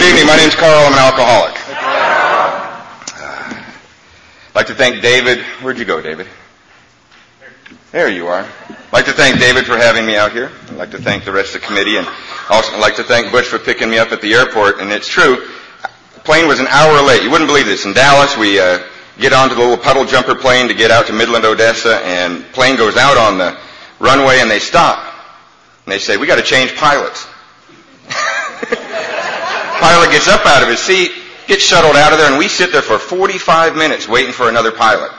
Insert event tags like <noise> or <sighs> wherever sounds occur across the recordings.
Good evening. My name's Karl. I'm an alcoholic. Uh, I'd like to thank David. Where'd you go, David? There you are. I'd like to thank David for having me out here. I'd like to thank the rest of the committee and also I'd like to thank Butch for picking me up at the airport. And it's true, the plane was an hour late. You wouldn't believe this. In Dallas, we uh, get onto the little puddle jumper plane to get out to Midland, Odessa, and plane goes out on the runway and they stop. And they say, we got to change pilots. Pilot gets up out of his seat, gets shuttled out of there, and we sit there for 45 minutes waiting for another pilot.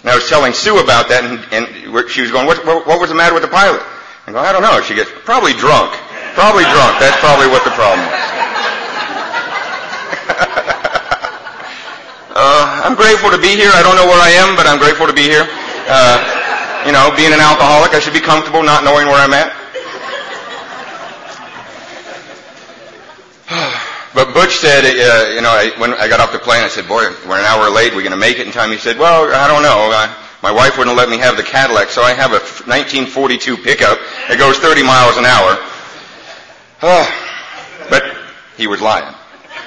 And I was telling Sue about that, and, and she was going, what, what, what, was the matter with the pilot? I go, I don't know. She gets, probably drunk. Probably drunk. That's probably what the problem was. <laughs> uh, I'm grateful to be here. I don't know where I am, but I'm grateful to be here. Uh, you know, being an alcoholic, I should be comfortable not knowing where I'm at. <sighs> <sighs> But Butch said, uh, you know, I, when I got off the plane, I said, boy, we're an hour late. We're going to make it in time. He said, well, I don't know. Uh, my wife wouldn't let me have the Cadillac, so I have a 1942 pickup that goes 30 miles an hour. Oh, <sighs> but he was lying.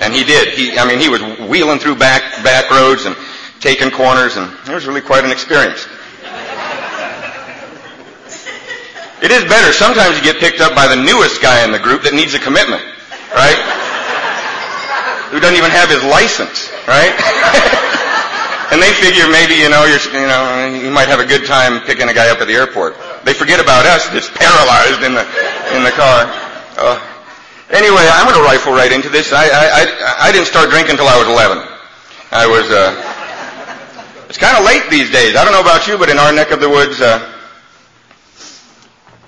And he did. He, I mean, he was wheeling through back, back roads and taking corners, and it was really quite an experience. It is better. Sometimes you get picked up by the newest guy in the group that needs a commitment, right? Who doesn't even have his license, right? <laughs> and they figure maybe, you know, you're, you know, you might have a good time picking a guy up at the airport. They forget about us that's paralyzed in the, in the car. Uh, anyway, I'm going to rifle right into this. I, I, I, I didn't start drinking until I was 11. I was, uh, it's kind of late these days. I don't know about you, but in our neck of the woods, uh,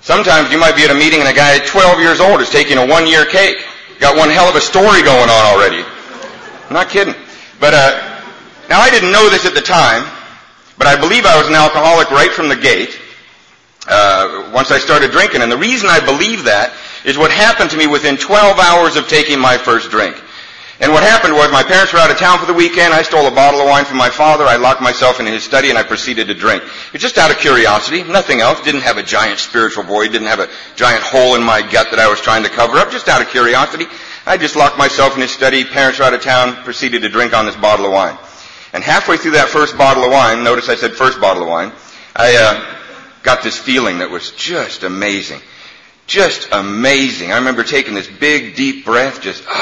sometimes you might be at a meeting and a guy 12 years old is taking a one year cake. Got one hell of a story going on already. I'm not kidding. But uh, now I didn't know this at the time, but I believe I was an alcoholic right from the gate. Uh, once I started drinking, and the reason I believe that is what happened to me within 12 hours of taking my first drink. And what happened was my parents were out of town for the weekend. I stole a bottle of wine from my father. I locked myself in his study and I proceeded to drink. It's just out of curiosity, nothing else. Didn't have a giant spiritual void. Didn't have a giant hole in my gut that I was trying to cover up. Just out of curiosity. I just locked myself in his study, parents were out of town, proceeded to drink on this bottle of wine. And halfway through that first bottle of wine, notice I said first bottle of wine, I uh, got this feeling that was just amazing. Just amazing. I remember taking this big, deep breath, just, <sighs>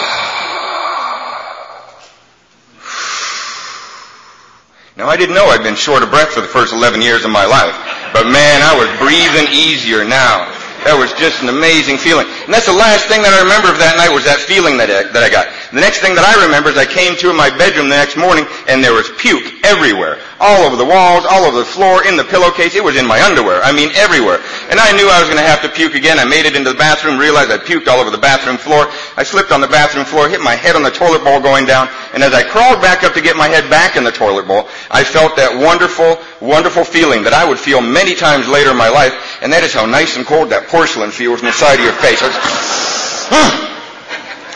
Now I didn't know I'd been short of breath for the first 11 years of my life. But man, I was breathing easier now. That was just an amazing feeling. And that's the last thing that I remember of that night was that feeling that I, that I got. The next thing that I remember is I came to my bedroom the next morning and there was puke everywhere. All over the walls, all over the floor, in the pillowcase. It was in my underwear. I mean everywhere. And I knew I was going to have to puke again. I made it into the bathroom, realized I puked all over the bathroom floor. I slipped on the bathroom floor, hit my head on the toilet bowl going down, and as I crawled back up to get my head back in the toilet bowl, I felt that wonderful, wonderful feeling that I would feel many times later in my life, and that is how nice and cold that porcelain feels in the side of your face. I was,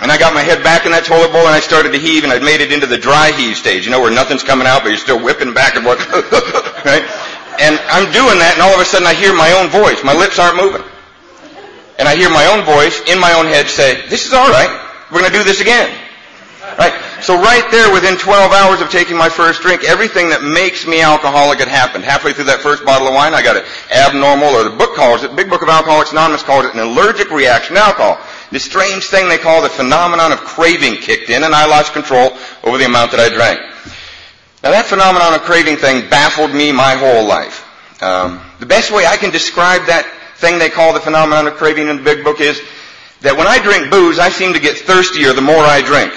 and I got my head back in that toilet bowl and I started to heave and I'd made it into the dry heave stage, you know, where nothing's coming out but you're still whipping back and forth, <laughs> right? And I'm doing that and all of a sudden I hear my own voice. My lips aren't moving. And I hear my own voice in my own head say, this is alright. We're going to do this again. Right? So right there within 12 hours of taking my first drink, everything that makes me alcoholic had happened. Halfway through that first bottle of wine, I got an abnormal, or the book calls it, Big Book of Alcoholics Anonymous calls it an allergic reaction to alcohol. This strange thing they call the phenomenon of craving kicked in and I lost control over the amount that I drank. Now that phenomenon of craving thing baffled me my whole life. Um, the best way I can describe that thing they call the phenomenon of craving in the big book is that when I drink booze, I seem to get thirstier the more I drink.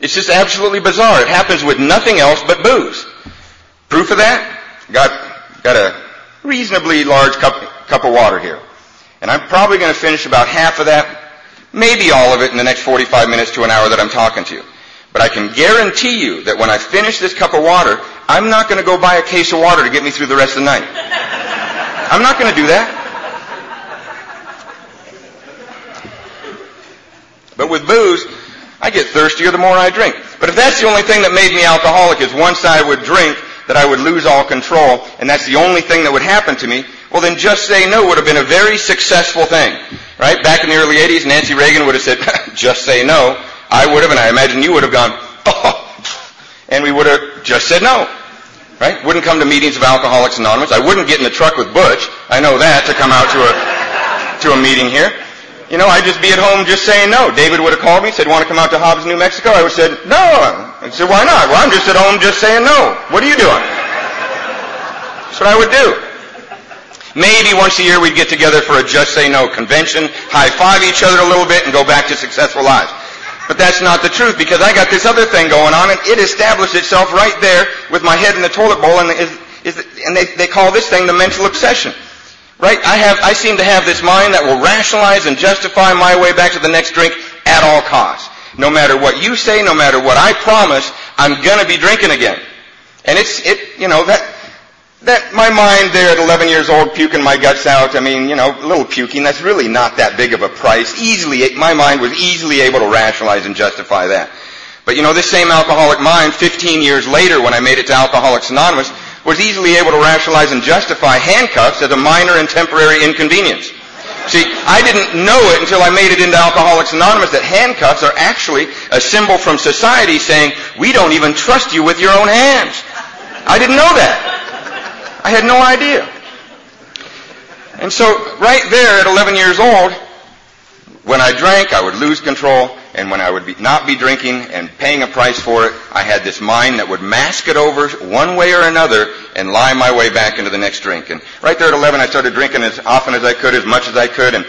It's just absolutely bizarre. It happens with nothing else but booze. Proof of that? Got, got a reasonably large cup, cup of water here. And I'm probably going to finish about half of that maybe all of it in the next 45 minutes to an hour that I'm talking to you. But I can guarantee you that when I finish this cup of water, I'm not going to go buy a case of water to get me through the rest of the night. I'm not going to do that. But with booze, I get thirstier the more I drink. But if that's the only thing that made me alcoholic is once I would drink, that I would lose all control, and that's the only thing that would happen to me, well then just say no would have been a very successful thing. Right? Back in the early 80s, Nancy Reagan would have said, <laughs> just say no. I would have, and I imagine you would have gone, oh, <laughs> and we would have just said no. Right? Wouldn't come to meetings of Alcoholics Anonymous. I wouldn't get in the truck with Butch. I know that to come out to a, to a meeting here. You know, I'd just be at home just saying no. David would have called me, said, want to come out to Hobbs, New Mexico? I would have said, no. I said, why not? Well, I'm just at home just saying no. What are you doing? That's what I would do. Maybe once a year we'd get together for a Just Say No convention, high five each other a little bit, and go back to successful lives. But that's not the truth because I got this other thing going on and it established itself right there with my head in the toilet bowl and, is, is, and they, they call this thing the mental obsession. Right? I have, I seem to have this mind that will rationalize and justify my way back to the next drink at all costs. No matter what you say, no matter what I promise, I'm gonna be drinking again. And it's, it, you know, that, that my mind there at 11 years old puking my guts out, I mean, you know, a little puking, that's really not that big of a price. Easily, my mind was easily able to rationalize and justify that. But you know, this same alcoholic mind, 15 years later when I made it to Alcoholics Anonymous, was easily able to rationalize and justify handcuffs as a minor and temporary inconvenience. See, I didn't know it until I made it into Alcoholics Anonymous that handcuffs are actually a symbol from society saying, we don't even trust you with your own hands. I didn't know that. I had no idea. And so right there at 11 years old, when I drank, I would lose control, and when I would be, not be drinking and paying a price for it, I had this mind that would mask it over one way or another and lie my way back into the next drink. And right there at 11, I started drinking as often as I could, as much as I could, and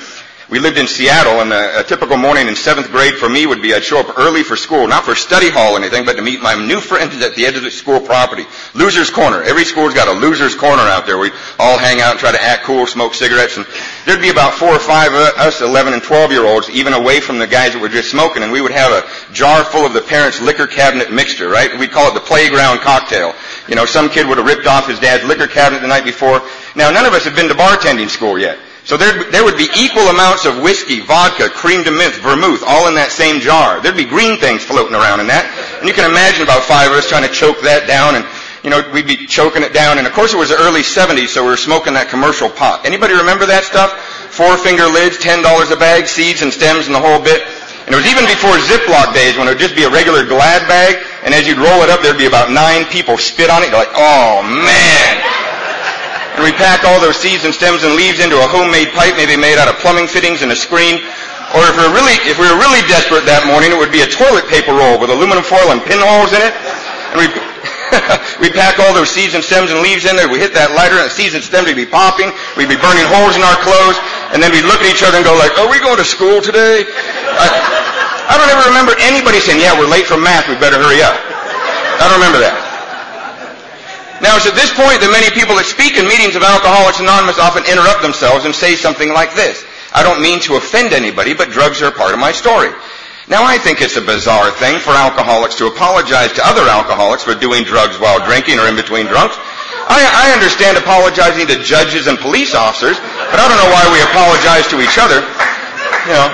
we lived in Seattle, and a, a, typical morning in seventh grade for me would be I'd show up early for school, not for study hall or anything, but to meet my new friends at the edge of the school property. Loser's Corner. Every school's got a loser's corner out there. We all hang out and try to act cool, smoke cigarettes, and there'd be about four or five of us 11 and 12 year olds, even away from the guys that were just smoking, and we would have a jar full of the parents' liquor cabinet mixture, right? We'd call it the playground cocktail. You know, some kid would have ripped off his dad's liquor cabinet the night before. Now, none of us had been to bartending school yet. So there, would be equal amounts of whiskey, vodka, crème de menthe, vermouth, all in that same jar. There'd be green things floating around in that. And you can imagine about five of us trying to choke that down and, you know, we'd be choking it down. And of course it was the early 70s, so we were smoking that commercial pot. Anybody remember that stuff? Four finger lids, $10 a bag, seeds and stems and the whole bit. And it was even before Ziploc days when it would just be a regular Glad bag, and as you'd roll it up, there'd be about nine people spit on it. You're like, oh man and we pack all those seeds and stems and leaves into a homemade pipe, maybe made out of plumbing fittings and a screen. Or if we were really, if we were really desperate that morning, it would be a toilet paper roll with aluminum foil and pinholes in it. And we <laughs> we'd pack all those seeds and stems and leaves in there. We hit that lighter and the seeds and stems would be popping. We'd be burning holes in our clothes. And then we'd look at each other and go like, are we going to school today? I, I don't ever remember anybody saying, yeah, we're late for math. We better hurry up. I don't remember that. Now, it's at this point that many people that speak in meetings of Alcoholics Anonymous often interrupt themselves and say something like this. I don't mean to offend anybody, but drugs are a part of my story. Now, I think it's a bizarre thing for alcoholics to apologize to other alcoholics for doing drugs while drinking or in between drunks. I, I understand apologizing to judges and police officers, but I don't know why we apologize to each other. You know,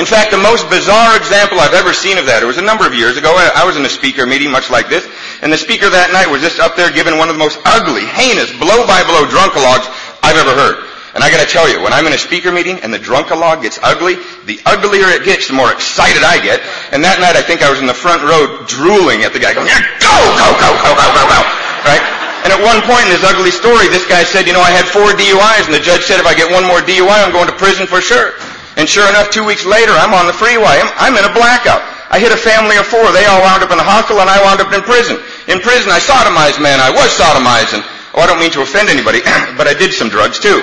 in fact, the most bizarre example I've ever seen of that, it was a number of years ago. I, I was in a speaker meeting much like this, and the speaker that night was just up there giving one of the most ugly, heinous, blow-by-blow drunkalogs I've ever heard. And I gotta tell you, when I'm in a speaker meeting and the drunkalog gets ugly, the uglier it gets, the more excited I get. And that night I think I was in the front row drooling at the guy going, yeah, go, go, go, go, go, go, go. Right? And at one point in his ugly story, this guy said, you know, I had four DUIs, and the judge said if I get one more DUI, I'm going to prison for sure. And sure enough, two weeks later, I'm on the freeway. I'm, I'm in a blackout. I hit a family of four. They all wound up in the hospital, and I wound up in prison. In prison, I sodomized men. I was sodomizing. Oh, I don't mean to offend anybody, <clears throat> but I did some drugs too. <laughs>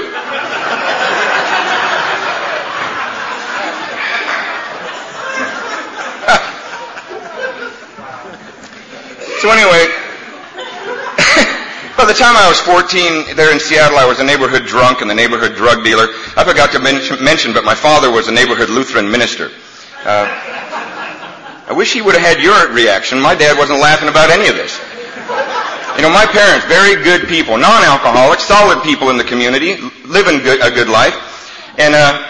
so anyway, <laughs> by the time I was 14 there in Seattle, I was a neighborhood drunk and the neighborhood drug dealer. I forgot to mention, but my father was a neighborhood Lutheran minister. Uh, I wish he would have had your reaction. My dad wasn't laughing about any of this. You know, my parents, very good people, non-alcoholics, solid people in the community, living good, a good life. And uh,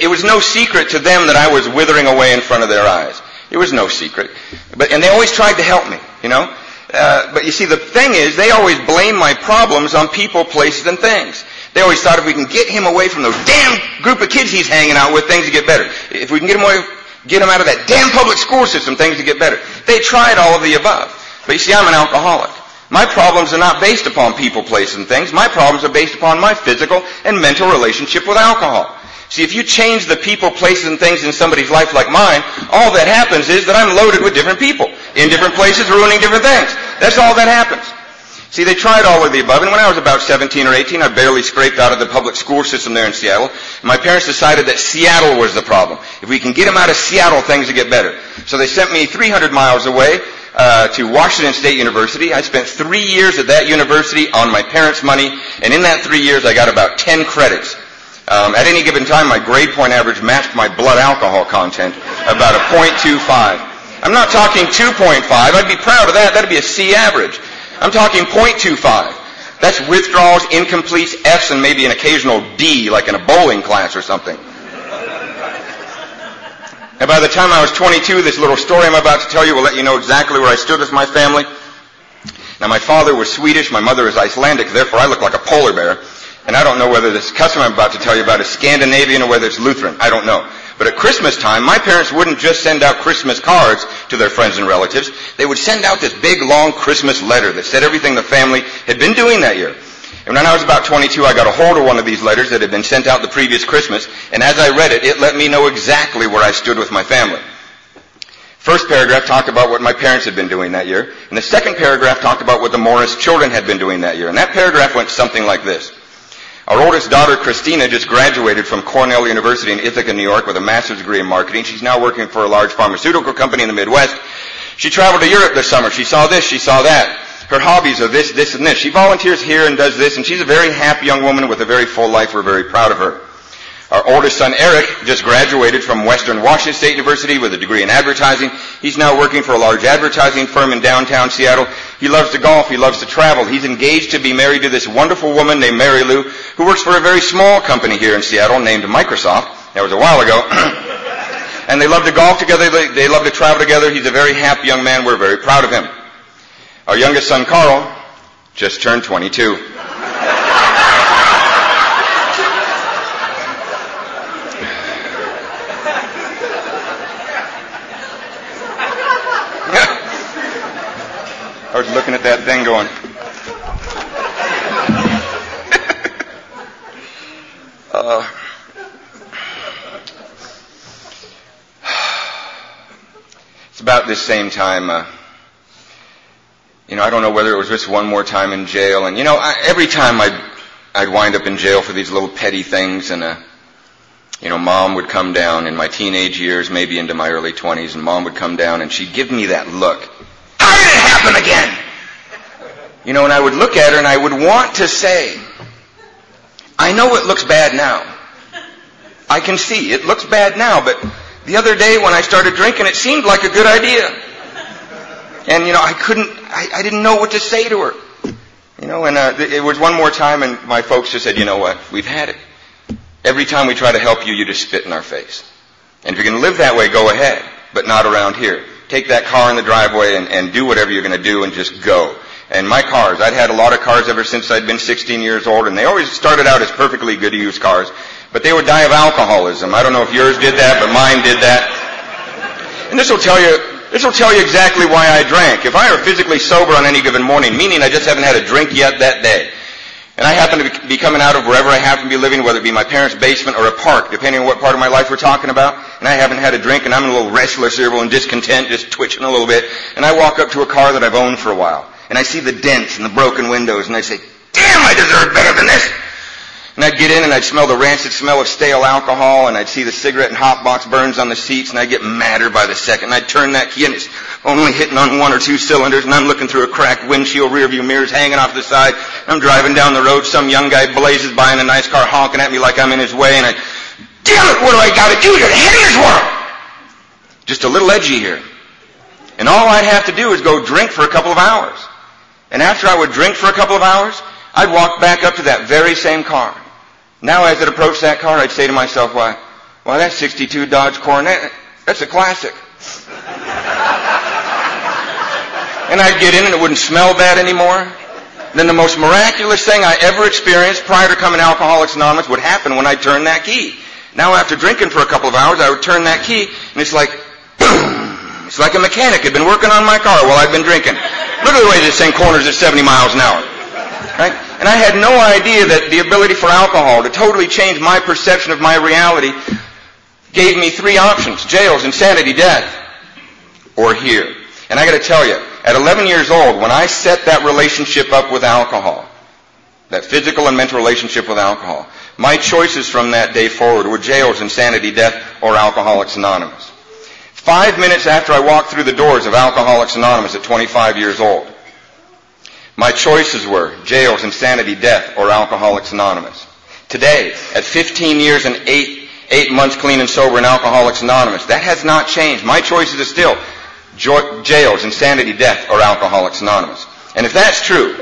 it was no secret to them that I was withering away in front of their eyes. It was no secret. But, and they always tried to help me, you know. Uh, but you see, the thing is, they always blame my problems on people, places, and things. They always thought if we can get him away from those damn group of kids he's hanging out with, things would get better. If we can get him away, Get them out of that damn public school system, things to get better. They tried all of the above. But you see, I'm an alcoholic. My problems are not based upon people, places, and things. My problems are based upon my physical and mental relationship with alcohol. See, if you change the people, places, and things in somebody's life like mine, all that happens is that I'm loaded with different people in different places, ruining different things. That's all that happens. See, they tried all of the above, and when I was about 17 or 18, I barely scraped out of the public school system there in Seattle. My parents decided that Seattle was the problem. If we can get them out of Seattle, things will get better. So they sent me 300 miles away uh, to Washington State University. I spent three years at that university on my parents' money, and in that three years, I got about 10 credits. Um, at any given time, my grade point average matched my blood alcohol content, about a .25. I'm not talking 2.5. I'd be proud of that. That'd be a C average. I'm talking 0.25. That's withdrawals, incompletes, Fs, and maybe an occasional D, like in a bowling class or something. And by the time I was 22, this little story I'm about to tell you will let you know exactly where I stood with my family. Now, my father was Swedish, my mother is Icelandic, therefore I look like a polar bear. And I don't know whether this custom I'm about to tell you about is Scandinavian or whether it's Lutheran. I don't know. But at Christmas time, my parents wouldn't just send out Christmas cards to their friends and relatives. They would send out this big, long Christmas letter that said everything the family had been doing that year. And when I was about 22, I got a hold of one of these letters that had been sent out the previous Christmas, and as I read it, it let me know exactly where I stood with my family. First paragraph talked about what my parents had been doing that year, and the second paragraph talked about what the Morris children had been doing that year. And that paragraph went something like this. Our oldest daughter, Christina, just graduated from Cornell University in Ithaca, New York with a master's degree in marketing. She's now working for a large pharmaceutical company in the Midwest. She traveled to Europe this summer. She saw this, she saw that. Her hobbies are this, this, and this. She volunteers here and does this, and she's a very happy young woman with a very full life. We're very proud of her. Our oldest son, Eric, just graduated from Western Washington State University with a degree in advertising. He's now working for a large advertising firm in downtown Seattle. He loves to golf. He loves to travel. He's engaged to be married to this wonderful woman named Mary Lou, who works for a very small company here in Seattle named Microsoft. That was a while ago. <coughs> and they love to golf together. They, love to travel together. He's a very happy young man. We're very proud of him. Our youngest son, Karl, just turned 22. I was looking at that thing going. <laughs> uh, <sighs> it's about this same time. Uh, you know, I don't know whether it was just one more time in jail, and you know, I, every time I'd I'd wind up in jail for these little petty things, and uh, you know, mom would come down in my teenage years, maybe into my early 20s, and mom would come down and she'd give me that look did it happen again? You know, and I would look at her and I would want to say, I know it looks bad now. I can see it looks bad now, but the other day when I started drinking, it seemed like a good idea. And, you know, I couldn't, I, I didn't know what to say to her. You know, and uh, it was one more time and my folks just said, you know what, we've had it. Every time we try to help you, you just spit in our face. And if you're going to live that way, go ahead, but not around here take that car in the driveway and, and do whatever you're going to do and just go. And my cars, I'd had a lot of cars ever since I'd been 16 years old, and they always started out as perfectly good used cars, but they would die of alcoholism. I don't know if yours did that, but mine did that. And this will tell you, this will tell you exactly why I drank. If I were physically sober on any given morning, meaning I just haven't had a drink yet that day, and I happen to be coming out of wherever I happen to be living, whether it be my parents' basement or a park, depending on what part of my life we're talking about, and I haven't had a drink and I'm a little restless, irritable, and discontent, just twitching a little bit, and I walk up to a car that I've owned for a while, and I see the dents and the broken windows, and I say, damn, I deserve better than this! And I'd get in and I'd smell the rancid smell of stale alcohol and I'd see the cigarette and hot box burns on the seats and I'd get madder by the second. And I'd turn that key and it's only hitting on one or two cylinders and I'm looking through a cracked windshield, rearview mirrors hanging off the side. I'm driving down the road, some young guy blazes by in a nice car honking at me like I'm in his way and I, damn it, what do I gotta do to head of this world? Just a little edgy here. And all I'd have to do is go drink for a couple of hours. And after I would drink for a couple of hours, I'd walk back up to that very same car. Now as it approached that car, I'd say to myself, why, why that 62 Dodge Coronet, that's a classic. And I'd get in and it wouldn't smell bad anymore. Then the most miraculous thing I ever experienced prior to coming to Alcoholics Anonymous would happen when I turned that key. Now after drinking for a couple of hours, I would turn that key, and it's like, boom. <clears throat> It's like a mechanic had been working on my car while I'd been drinking. Look at the way this thing corners at 70 miles an hour. Right? And I had no idea that the ability for alcohol to totally change my perception of my reality gave me three options. Jails, insanity, death, or here. And I gotta tell you, at 11 years old, when I set that relationship up with alcohol, that physical and mental relationship with alcohol, my choices from that day forward were jails, insanity, death, or Alcoholics Anonymous. Five minutes after I walked through the doors of Alcoholics Anonymous at 25 years old, my choices were jails, insanity, death, or Alcoholics Anonymous. Today, at 15 years and 8, 8 months clean and sober in Alcoholics Anonymous, that has not changed. My choices are still jails, insanity, death, or Alcoholics Anonymous. And if that's true,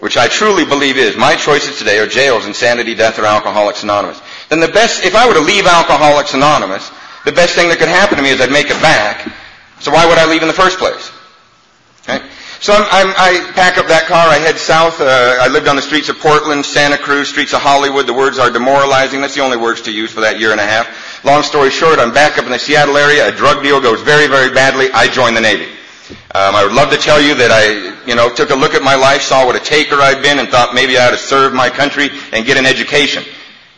which I truly believe is, my choices today are jails, insanity, death, or Alcoholics Anonymous, then the best, if I were to leave Alcoholics Anonymous, the best thing that could happen to me is I'd make it back. So why would I leave in the first place? Okay? So I'm, I'm, i pack up that car. I head south. Uh, I lived on the streets of Portland, Santa Cruz, streets of Hollywood. The words are demoralizing. That's the only words to use for that year and a half. Long story short, I'm back up in the Seattle area. A drug deal goes very, very badly. I join the Navy. Um, I would love to tell you that I, you know, took a look at my life, saw what a taker I'd been, and thought maybe I ought to serve my country and get an education.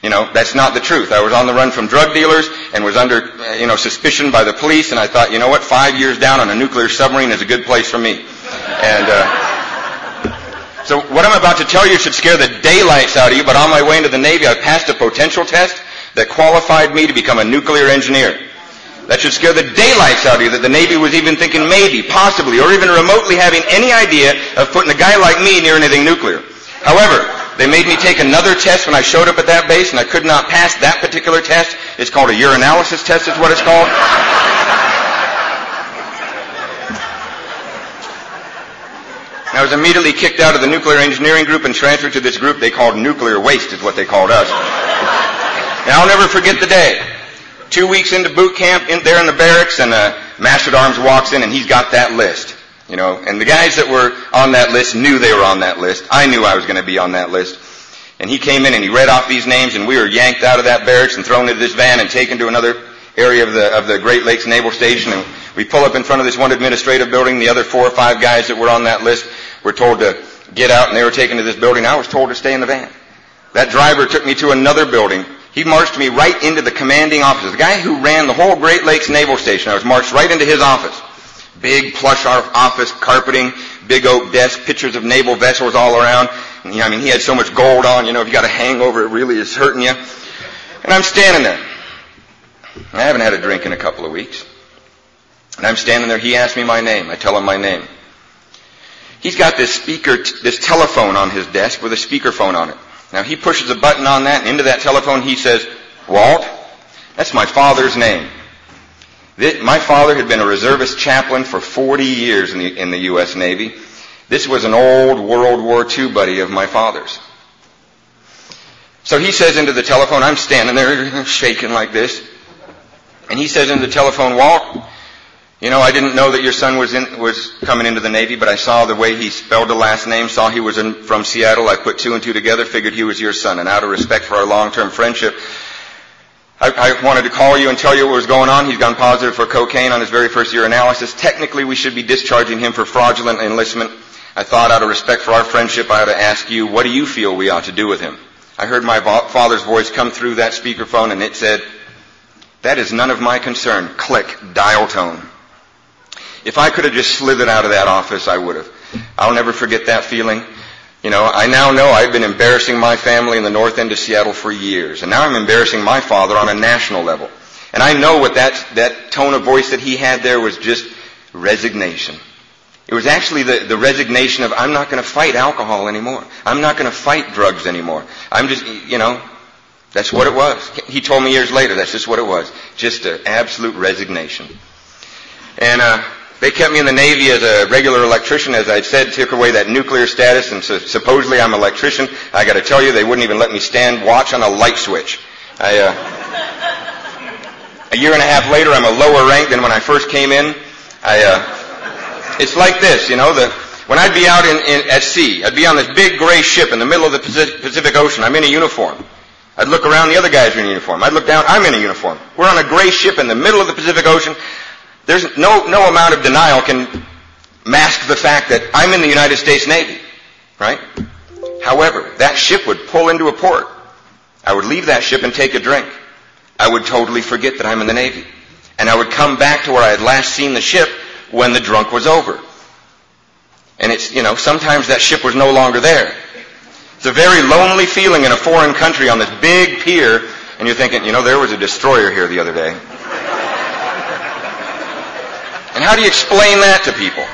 You know, that's not the truth. I was on the run from drug dealers and was under, uh, you know, suspicion by the police, and I thought, you know what, five years down on a nuclear submarine is a good place for me. And uh, so what I'm about to tell you should scare the daylights out of you, but on my way into the Navy, I passed a potential test that qualified me to become a nuclear engineer. That should scare the daylights out of you that the Navy was even thinking maybe, possibly, or even remotely having any idea of putting a guy like me near anything nuclear. However, they made me take another test when I showed up at that base, and I could not pass that particular test. It's called a urinalysis test, is what it's called. I was immediately kicked out of the nuclear engineering group and transferred to this group they called nuclear waste, is what they called us. Now I'll never forget the day. Two weeks into boot camp, in there in the barracks, and uh, Master at Arms walks in and he's got that list. You know, and the guys that were on that list knew they were on that list. I knew I was going to be on that list. And he came in and he read off these names and we were yanked out of that barracks and thrown into this van and taken to another area of the, of the Great Lakes Naval Station and we pull up in front of this one administrative building. The other four or five guys that were on that list were told to get out and they were taken to this building. I was told to stay in the van. That driver took me to another building. He marched me right into the commanding office. The guy who ran the whole Great Lakes Naval Station, I was marched right into his office. Big plush office, carpeting, big oak desk, pictures of naval vessels all around. And, you know, I mean, he had so much gold on, you know, if you got a hangover, it really is hurting you. And I'm standing there. I haven't had a drink in a couple of weeks. And I'm standing there. He asked me my name. I tell him my name. He's got this speaker, this telephone on his desk with a speakerphone on it. Now he pushes a button on that, and into that telephone he says, Walt, that's my father's name. My father had been a reservist chaplain for 40 years in the, in the U.S. Navy. This was an old World War II buddy of my father's. So he says into the telephone, I'm standing there shaking like this, and he says into the telephone, Walt, you know, I didn't know that your son was in, was coming into the Navy, but I saw the way he spelled the last name, saw he was in, from Seattle. I put two and two together, figured he was your son. And out of respect for our long-term friendship, I, I wanted to call you and tell you what was going on. He's gone positive for cocaine on his very first urinalysis. Technically, we should be discharging him for fraudulent enlistment. I thought out of respect for our friendship, I ought to ask you, what do you feel we ought to do with him? I heard my father's voice come through that speakerphone and it said, that is none of my concern. Click, dial tone. If I could have just slithered out of that office, I would have. I'll never forget that feeling. You know, I now know I've been embarrassing my family in the north end of Seattle for years, and now I'm embarrassing my father on a national level. And I know what that, that tone of voice that he had there was just resignation. It was actually the, the resignation of, I'm not going to fight alcohol anymore. I'm not going to fight drugs anymore. I'm just, you know, that's what it was. He told me years later, that's just what it was. Just an absolute resignation. And, uh, they kept me in the Navy as a regular electrician, as I said, took away that nuclear status, and so supposedly I'm an electrician. I got to tell you, they wouldn't even let me stand watch on a light switch. I, uh, a year and a half later, I'm a lower rank than when I first came in. I, uh, it's like this, you know, the, when I'd be out in, in, at sea, I'd be on this big gray ship in the middle of the Pacific Ocean. I'm in a uniform. I'd look around, the other guys are in uniform. I'd look down, I'm in a uniform. We're on a gray ship in the middle of the Pacific Ocean. There's no, no amount of denial can mask the fact that I'm in the United States Navy, right? However, that ship would pull into a port. I would leave that ship and take a drink. I would totally forget that I'm in the Navy. And I would come back to where I had last seen the ship when the drunk was over. And it's, you know, sometimes that ship was no longer there. It's a very lonely feeling in a foreign country on this big pier, and you're thinking, you know, there was a destroyer here the other day. And how do you explain that to people?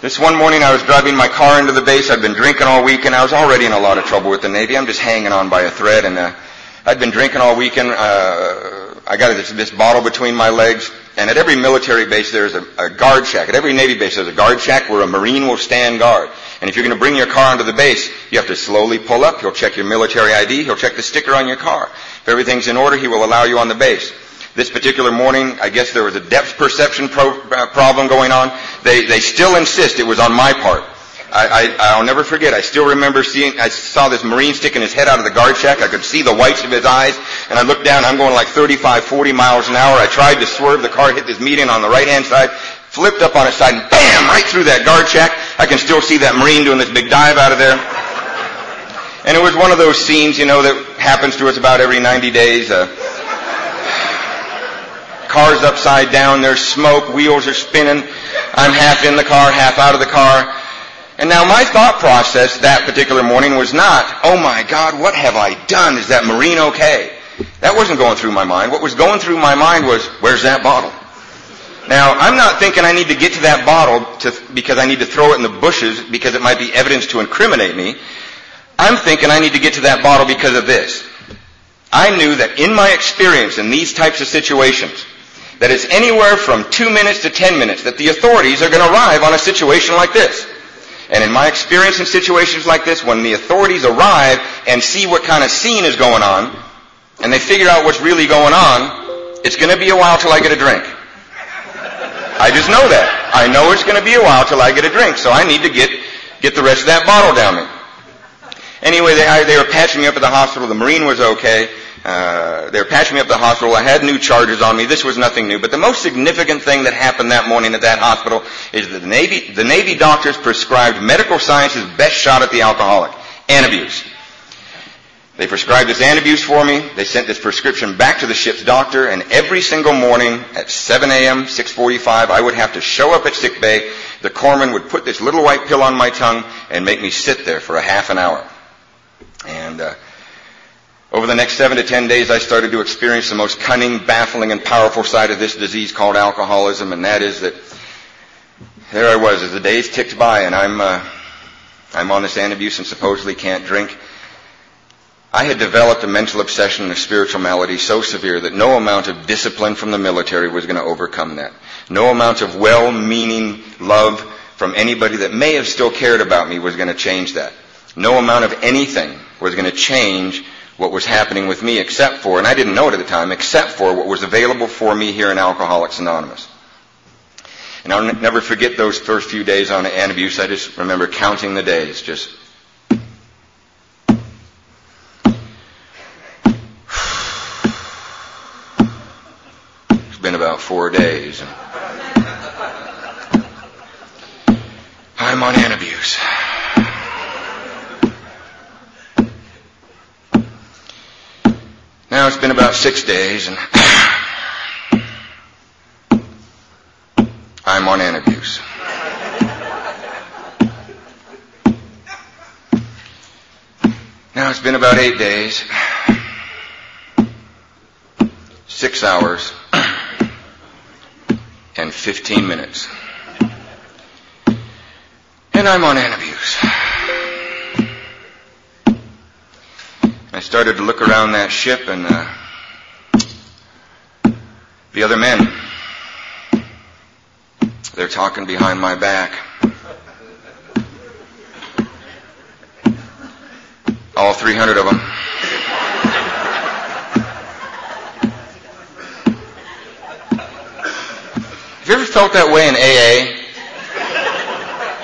This one morning I was driving my car into the base. I'd been drinking all weekend. I was already in a lot of trouble with the Navy. I'm just hanging on by a thread, and uh, I'd been drinking all weekend. Uh, I got this, this bottle between my legs, and at every military base there's a, a guard shack. At every Navy base there's a guard shack where a Marine will stand guard. And if you're going to bring your car onto the base, you have to slowly pull up. He'll check your military ID. He'll check the sticker on your car. If everything's in order, he will allow you on the base. This particular morning, I guess there was a depth perception pro- uh, problem going on. They, they still insist it was on my part. I, I, I'll never forget. I still remember seeing, I saw this Marine sticking his head out of the guard shack. I could see the whites of his eyes. And I looked down. I'm going like 35, 40 miles an hour. I tried to swerve. The car hit this median on the right hand side, flipped up on its side, and bam, right through that guard shack. I can still see that Marine doing this big dive out of there. And it was one of those scenes, you know, that happens to us about every 90 days. Uh, car's upside down. There's smoke. Wheels are spinning. I'm half in the car, half out of the car. And now my thought process that particular morning was not, oh my God, what have I done? Is that Marine okay? That wasn't going through my mind. What was going through my mind was, where's that bottle? Now, I'm not thinking I need to get to that bottle to, because I need to throw it in the bushes because it might be evidence to incriminate me. I'm thinking I need to get to that bottle because of this. I knew that in my experience in these types of situations, that it's anywhere from two minutes to ten minutes that the authorities are going to arrive on a situation like this. And in my experience in situations like this, when the authorities arrive and see what kind of scene is going on, and they figure out what's really going on, it's going to be a while till I get a drink. I just know that. I know it's going to be a while till I get a drink, so I need to get, get the rest of that bottle down me. Anyway, they, they were patching me up at the hospital. The Marine was okay. Uh, they were patching me up at the hospital. I had new charges on me. This was nothing new. But the most significant thing that happened that morning at that hospital is that the Navy, the Navy doctors prescribed medical science's best shot at the alcoholic, Antabuse. They prescribed this Antabuse for me. They sent this prescription back to the ship's doctor, and every single morning at 7 a.m., 6:45, I would have to show up at sick bay. The corpsman would put this little white pill on my tongue and make me sit there for a half an hour. And uh, over the next seven to ten days, I started to experience the most cunning, baffling, and powerful side of this disease called alcoholism, and that is that there I was as the days ticked by, and I'm uh, I'm on this Antabuse and supposedly can't drink. I had developed a mental obsession and a spiritual malady so severe that no amount of discipline from the military was going to overcome that. No amount of well-meaning love from anybody that may have still cared about me was going to change that. No amount of anything was going to change what was happening with me except for, and I didn't know it at the time, except for what was available for me here in Alcoholics Anonymous. And I'll n- never forget those first few days on Antabuse. I just remember counting the days, just. <sighs> It's been about four days. I'm on Antabuse. Now it's been about six days and I'm on Antabuse. Now it's been about eight days, six hours, and 15 minutes. And I'm on Antabuse. I started to look around that ship and uh, the other men, they're talking behind my back. All 300 of them. Have you ever felt that way in AA?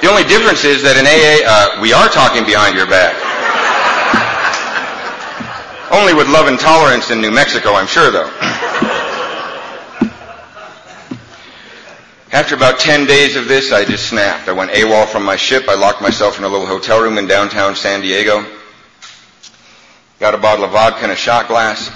The only difference is that in AA, uh, we are talking behind your back. Only with love and tolerance in New Mexico, I'm sure, though. After about 10 days of this, I just snapped. I went AWOL from my ship. I locked myself in a little hotel room in downtown San Diego. Got a bottle of vodka and a shot glass.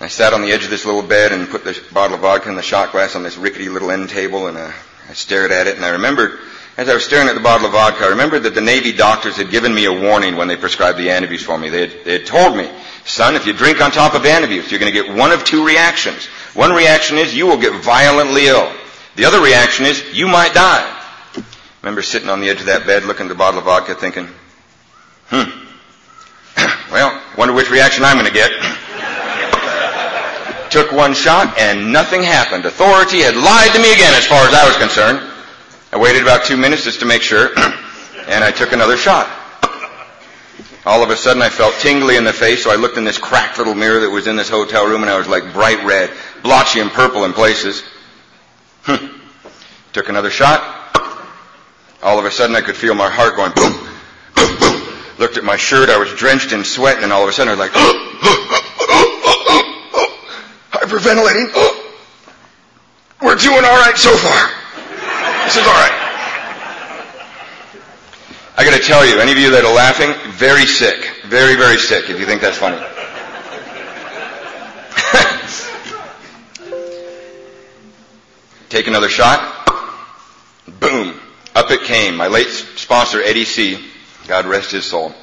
I sat on the edge of this little bed and put the bottle of vodka and the shot glass on this rickety little end table and uh, I stared at it and I remembered, as I was staring at the bottle of vodka, I remembered that the Navy doctors had given me a warning when they prescribed the Antabuse for me. They had, they had told me, son, if you drink on top of Antabuse, you're going to get one of two reactions. One reaction is you will get violently ill. The other reaction is you might die. I remember sitting on the edge of that bed looking at the bottle of vodka thinking, hmm, <clears throat> well, wonder which reaction I'm going to get. <laughs> Took one shot and nothing happened. Authority had lied to me again as far as I was concerned. I waited about two minutes just to make sure, <clears throat> and I took another shot. All of a sudden I felt tingly in the face, so I looked in this cracked little mirror that was in this hotel room and I was like bright red, blotchy and purple in places. Hmm. Took another shot. All of a sudden I could feel my heart going boom, boom, boom. Looked at my shirt, I was drenched in sweat, and all of a sudden I was like, <gasps> hyperventilating. <gasps> We're doing all right so far. This is all right. I got to tell you, any of you that are laughing, very sick, very, very sick. If you think that's funny. Take another shot. Boom. Up it came. My late sponsor, Eddie C., God rest his soul.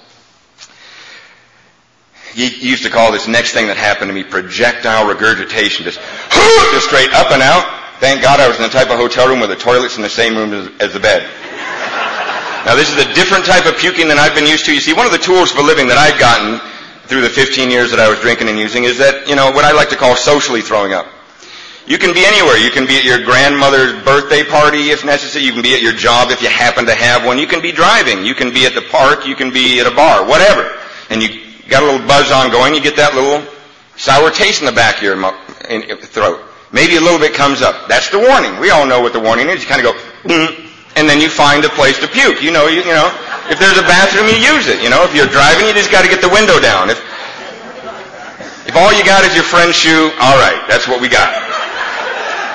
He used to call this next thing that happened to me projectile regurgitation. Just, <laughs> just straight up and out. Thank God I was in the type of hotel room where the toilet's in the same room as, as the bed. Now this is a different type of puking than I've been used to. You see, one of the tools for living that I've gotten through the 15 years that I was drinking and using is that, you know, what I like to call socially throwing up. You can be anywhere. You can be at your grandmother's birthday party if necessary. You can be at your job if you happen to have one. You can be driving. You can be at the park. You can be at a bar. Whatever. And you got a little buzz on going. You get that little sour taste in the back of your throat. Maybe a little bit comes up. That's the warning. We all know what the warning is. You kind of go, mm, and then you find a place to puke. You know, you, you know, if there's a bathroom, you use it. You know, if you're driving, you just got to get the window down. If if all you got is your friend's shoe, all right, that's what we got.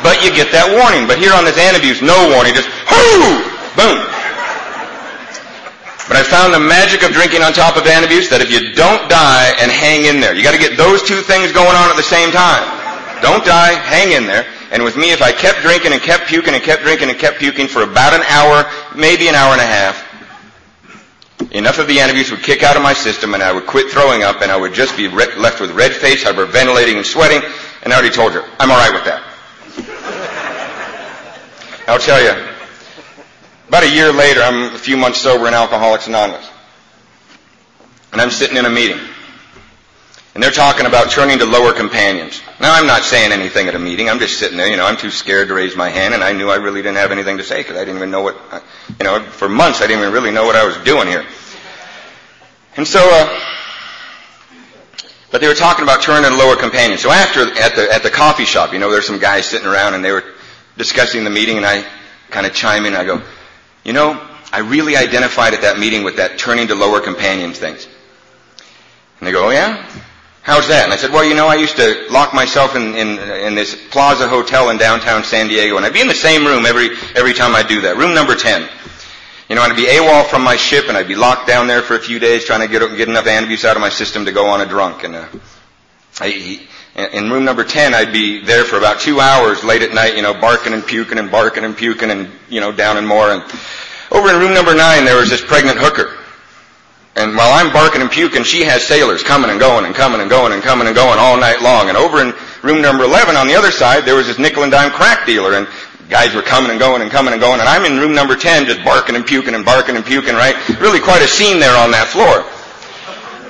But you get that warning. But here on this Antabuse, no warning, just whoo, boom. But I found the magic of drinking on top of Antabuse that if you don't die and hang in there, you got to get those two things going on at the same time. Don't die, hang in there. And with me, if I kept drinking and kept puking and kept drinking and kept puking for about an hour, maybe an hour and a half, enough of the Antabuse would kick out of my system and I would quit throwing up and I would just be re- left with red face, hyperventilating and sweating. And I already told you, I'm alright with that. <laughs> I'll tell you, about a year later, I'm a few months sober in Alcoholics Anonymous. And I'm sitting in a meeting. And they're talking about turning to lower companions. Now, I'm not saying anything at a meeting. I'm just sitting there. You know, I'm too scared to raise my hand, and I knew I really didn't have anything to say because I didn't even know what, you know, for months I didn't even really know what I was doing here. And so, uh, but they were talking about turning to lower companions. So after, at the, at the coffee shop, you know, there's some guys sitting around and they were discussing the meeting and I kind of chime in and I go, you know, I really identified at that meeting with that turning to lower companions things. And they go, oh yeah? How's that? And I said, well, you know, I used to lock myself in, in, in this Plaza Hotel in downtown San Diego and I'd be in the same room every, every time I do that. Room number 10. You know, I'd be AWOL from my ship and I'd be locked down there for a few days trying to get, get enough Antabuse out of my system to go on a drunk. And, uh, I, in room number 10, I'd be there for about two hours late at night, you know, barking and puking and barking and puking and, you know, down and more. And over in room number 9, there was this pregnant hooker. And while I'm barking and puking, she has sailors coming and going and coming and going and coming and going all night long. And over in room number 11 on the other side, there was this nickel and dime crack dealer. And guys were coming and going and coming and going, and I'm in room number 10 just barking and puking and barking and puking, right? Really quite a scene there on that floor.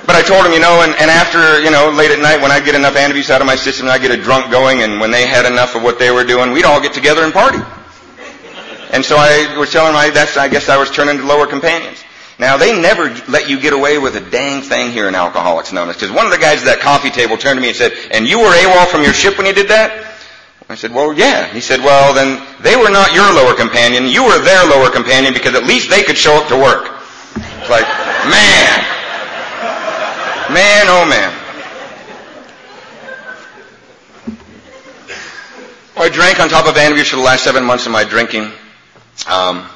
But I told him, you know, and, and after, you know, late at night when I get enough Antabuse out of my system and I get a drunk going and when they had enough of what they were doing, we'd all get together and party. And so I was telling him, I, that's, I guess I was turning to lower companions. Now, they never let you get away with a dang thing here in Alcoholics Anonymous. Because one of the guys at that coffee table turned to me and said, and you were AWOL from your ship when you did that? I said, well, yeah. He said, well, then they were not your lower companion. You were their lower companion because at least they could show up to work. It's like, man. Man, oh man. I drank on top of Antabuse for the last seven months of my drinking. Um,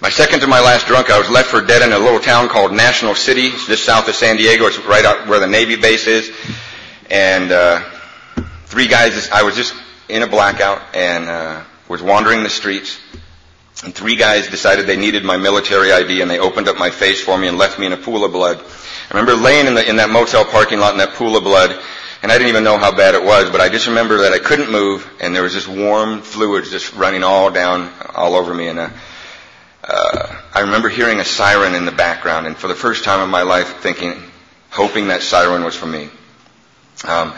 my second to my last drunk, I was left for dead in a little town called National City, just south of San Diego. It's right out where the Navy base is. And uh, three guys, I was just in a blackout and uh, was wandering the streets. And three guys decided they needed my military ID and they opened up my face for me and left me in a pool of blood. I remember laying in, the, in that motel parking lot in that pool of blood and I didn't even know how bad it was, but I just remember that I couldn't move and there was this warm fluids just running all down, all over me and uh, uh, I remember hearing a siren in the background and for the first time in my life thinking, hoping that siren was for me. Um,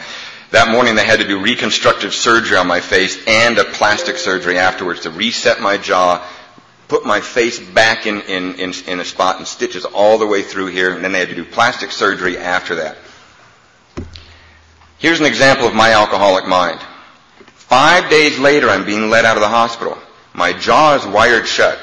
that morning they had to do reconstructive surgery on my face and a plastic surgery afterwards to reset my jaw, put my face back in, in, in, in a spot and stitches all the way through here, and then they had to do plastic surgery after that. Here's an example of my alcoholic mind. Five days later, I'm being let out of the hospital. My jaw is wired shut.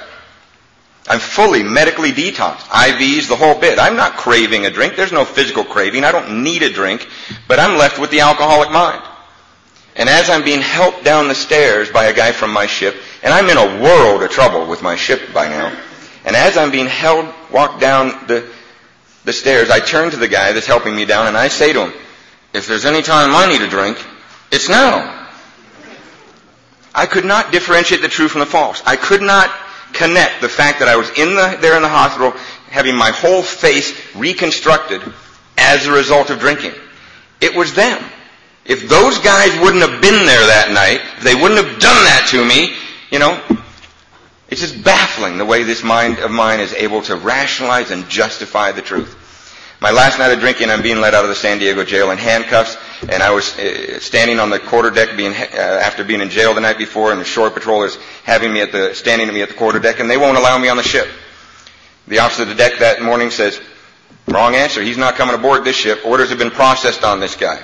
I'm fully medically detoxed. IVs, the whole bit. I'm not craving a drink. There's no physical craving. I don't need a drink, but I'm left with the alcoholic mind. And as I'm being helped down the stairs by a guy from my ship, and I'm in a world of trouble with my ship by now, and as I'm being held, walked down the, the stairs, I turn to the guy that's helping me down and I say to him, if there's any time I need a drink, it's now. I could not differentiate the true from the false. I could not connect the fact that I was in the, there in the hospital having my whole face reconstructed as a result of drinking. It was them. If those guys wouldn't have been there that night, they wouldn't have done that to me, you know, it's just baffling the way this mind of mine is able to rationalize and justify the truth. My last night of drinking, I'm being let out of the San Diego jail in handcuffs, and I was uh, standing on the quarterdeck being, uh, after being in jail the night before, and the shore patrollers having me at the, standing to me at the quarterdeck, and they won't allow me on the ship. The officer of the deck that morning says, wrong answer, he's not coming aboard this ship. Orders have been processed on this guy.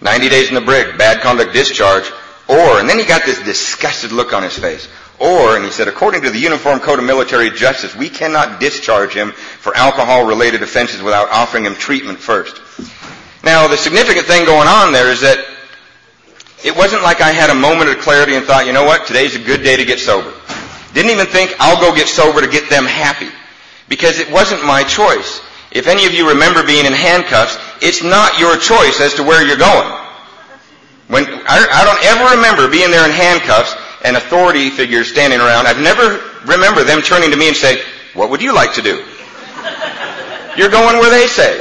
90 days in the brig, bad conduct discharge, or, and then he got this disgusted look on his face. Or, and he said, according to the Uniform Code of Military Justice, we cannot discharge him for alcohol-related offenses without offering him treatment first. Now, the significant thing going on there is that it wasn't like I had a moment of clarity and thought, you know what, today's a good day to get sober. Didn't even think I'll go get sober to get them happy. Because it wasn't my choice. If any of you remember being in handcuffs, it's not your choice as to where you're going. When, I, I don't ever remember being there in handcuffs and authority figures standing around. I've never remember them turning to me and say, what would you like to do? <laughs> You're going where they say.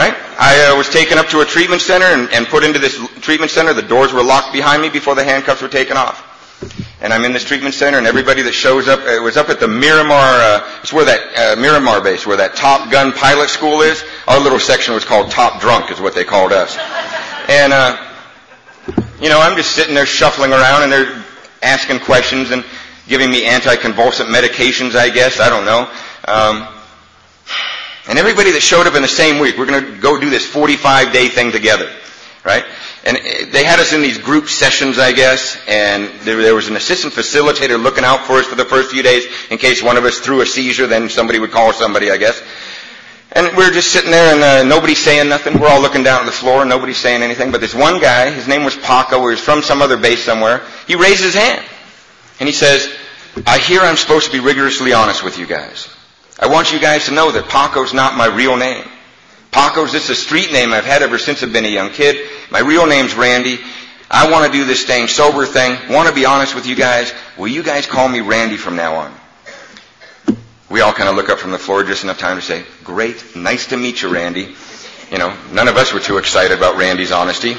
Right? I uh, was taken up to a treatment center and, and put into this treatment center. The doors were locked behind me before the handcuffs were taken off. And I'm in this treatment center, and everybody that shows up, it was up at the Miramar, uh, it's where that uh, Miramar base, where that Top Gun pilot school is. Our little section was called Top Drunk, is what they called us. And, uh, you know, I'm just sitting there shuffling around, and they're asking questions and giving me anticonvulsant medications, I guess. I don't know. Um, and everybody that showed up in the same week, we're going to go do this 45 day thing together, right? And they had us in these group sessions, I guess, and there, there, was an assistant facilitator looking out for us for the first few days in case one of us threw a seizure, then somebody would call somebody, I guess. And we are just sitting there and uh, nobody's saying nothing. We're all looking down at the floor nobody's saying anything. But this one guy, his name was Paco, he was from some other base somewhere, he raised his hand. And he says, I hear I'm supposed to be rigorously honest with you guys. I want you guys to know that Paco's not my real name. Paco's just a street name I've had ever since I've been a young kid. My real name's Randy. I want to do this staying sober thing. Want to be honest with you guys. Will you guys call me Randy from now on? We all kind of look up from the floor just enough time to say, great, nice to meet you, Randy. You know, none of us were too excited about Randy's honesty.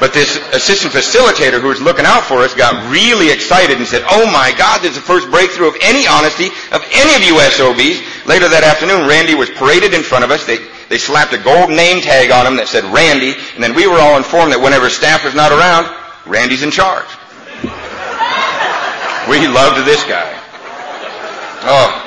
But this assistant facilitator who was looking out for us got really excited and said, oh my God, this is the first breakthrough of any honesty of any of you SOBs. Later that afternoon, Randy was paraded in front of us. They, they slapped a gold name tag on him that said Randy, and then we were all informed that whenever staff was not around, Randy's in charge. we loved this guy. Oh,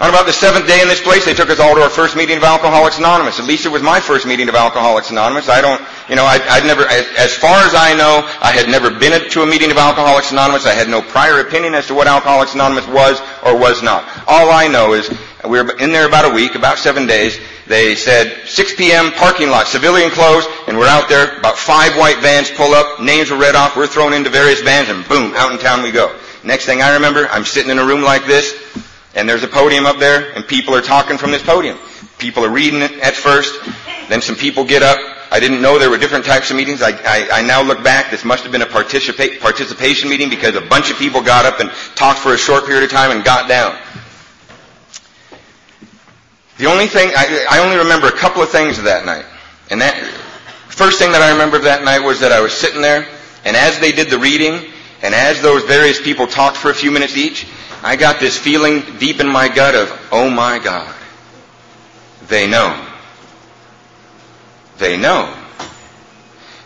on about the seventh day in this place, they took us all to our first meeting of Alcoholics Anonymous. At least it was my first meeting of Alcoholics Anonymous. I don't, you know, I, would never, as far as I know, I had never been to a meeting of Alcoholics Anonymous. I had no prior opinion as to what Alcoholics Anonymous was or was not. All I know is we were in there about a week, about seven days, They said 6 p.m. parking lot, civilian clothes, and we're out there. About five white vans pull up, names are read off, we're thrown into various vans, and boom, out in town we go. Next thing I remember, I'm sitting in a room like this, and there's a podium up there, and people are talking from this podium. People are reading it at first, then some people get up. I didn't know there were different types of meetings. I, I, I now look back, this must have been a participa- participation meeting because a bunch of people got up and talked for a short period of time and got down. The only thing, I, I only remember a couple of things of that night. And that, first thing that I remember of that night was that I was sitting there, and as they did the reading, and as those various people talked for a few minutes each, I got this feeling deep in my gut of, oh my God, they know. They know.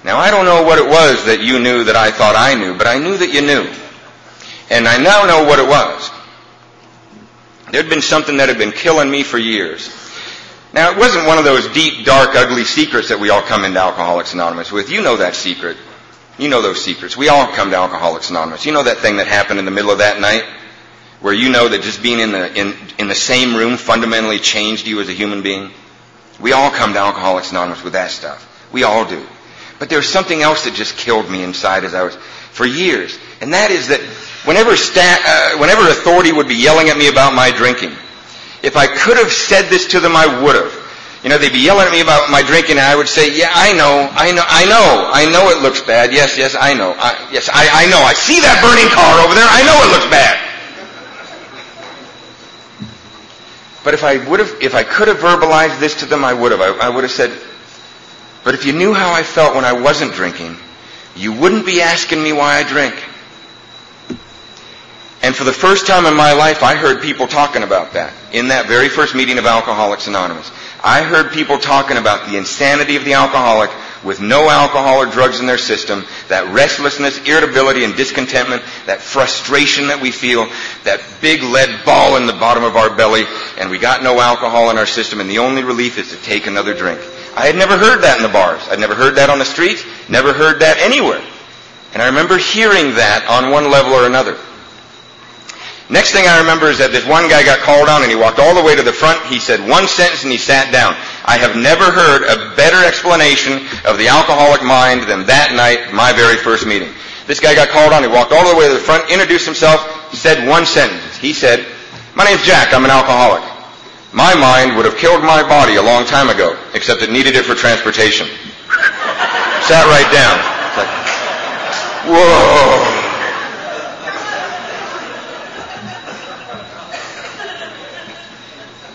Now I don't know what it was that you knew that I thought I knew, but I knew that you knew. And I now know what it was. There'd been something that had been killing me for years. Now, it wasn't one of those deep, dark, ugly secrets that we all come into Alcoholics Anonymous with. You know that secret. You know those secrets. We all come to Alcoholics Anonymous. You know that thing that happened in the middle of that night? Where you know that just being in the, in, in the same room fundamentally changed you as a human being? We all come to Alcoholics Anonymous with that stuff. We all do. But there's something else that just killed me inside as I was, for years. And that is that whenever, sta- uh, whenever authority would be yelling at me about my drinking, if I could have said this to them, I would have. You know, they'd be yelling at me about my drinking, and I would say, "Yeah, I know, I know, I know, I know it looks bad. Yes, yes, I know. I, yes, I, I know. I see that burning car over there. I know it looks bad." But if I would have, if I could have verbalized this to them, I would have. I, I would have said, "But if you knew how I felt when I wasn't drinking, you wouldn't be asking me why I drink." And for the first time in my life, I heard people talking about that in that very first meeting of Alcoholics Anonymous. I heard people talking about the insanity of the alcoholic with no alcohol or drugs in their system, that restlessness, irritability, and discontentment, that frustration that we feel, that big lead ball in the bottom of our belly, and we got no alcohol in our system, and the only relief is to take another drink. I had never heard that in the bars. I'd never heard that on the streets, never heard that anywhere. And I remember hearing that on one level or another. Next thing I remember is that this one guy got called on and he walked all the way to the front. He said one sentence and he sat down. I have never heard a better explanation of the alcoholic mind than that night, my very first meeting. This guy got called on. He walked all the way to the front, introduced himself, said one sentence. He said, my name's Jack. I'm an alcoholic. My mind would have killed my body a long time ago, except it needed it for transportation. <laughs> Sat right down. It's like, whoa.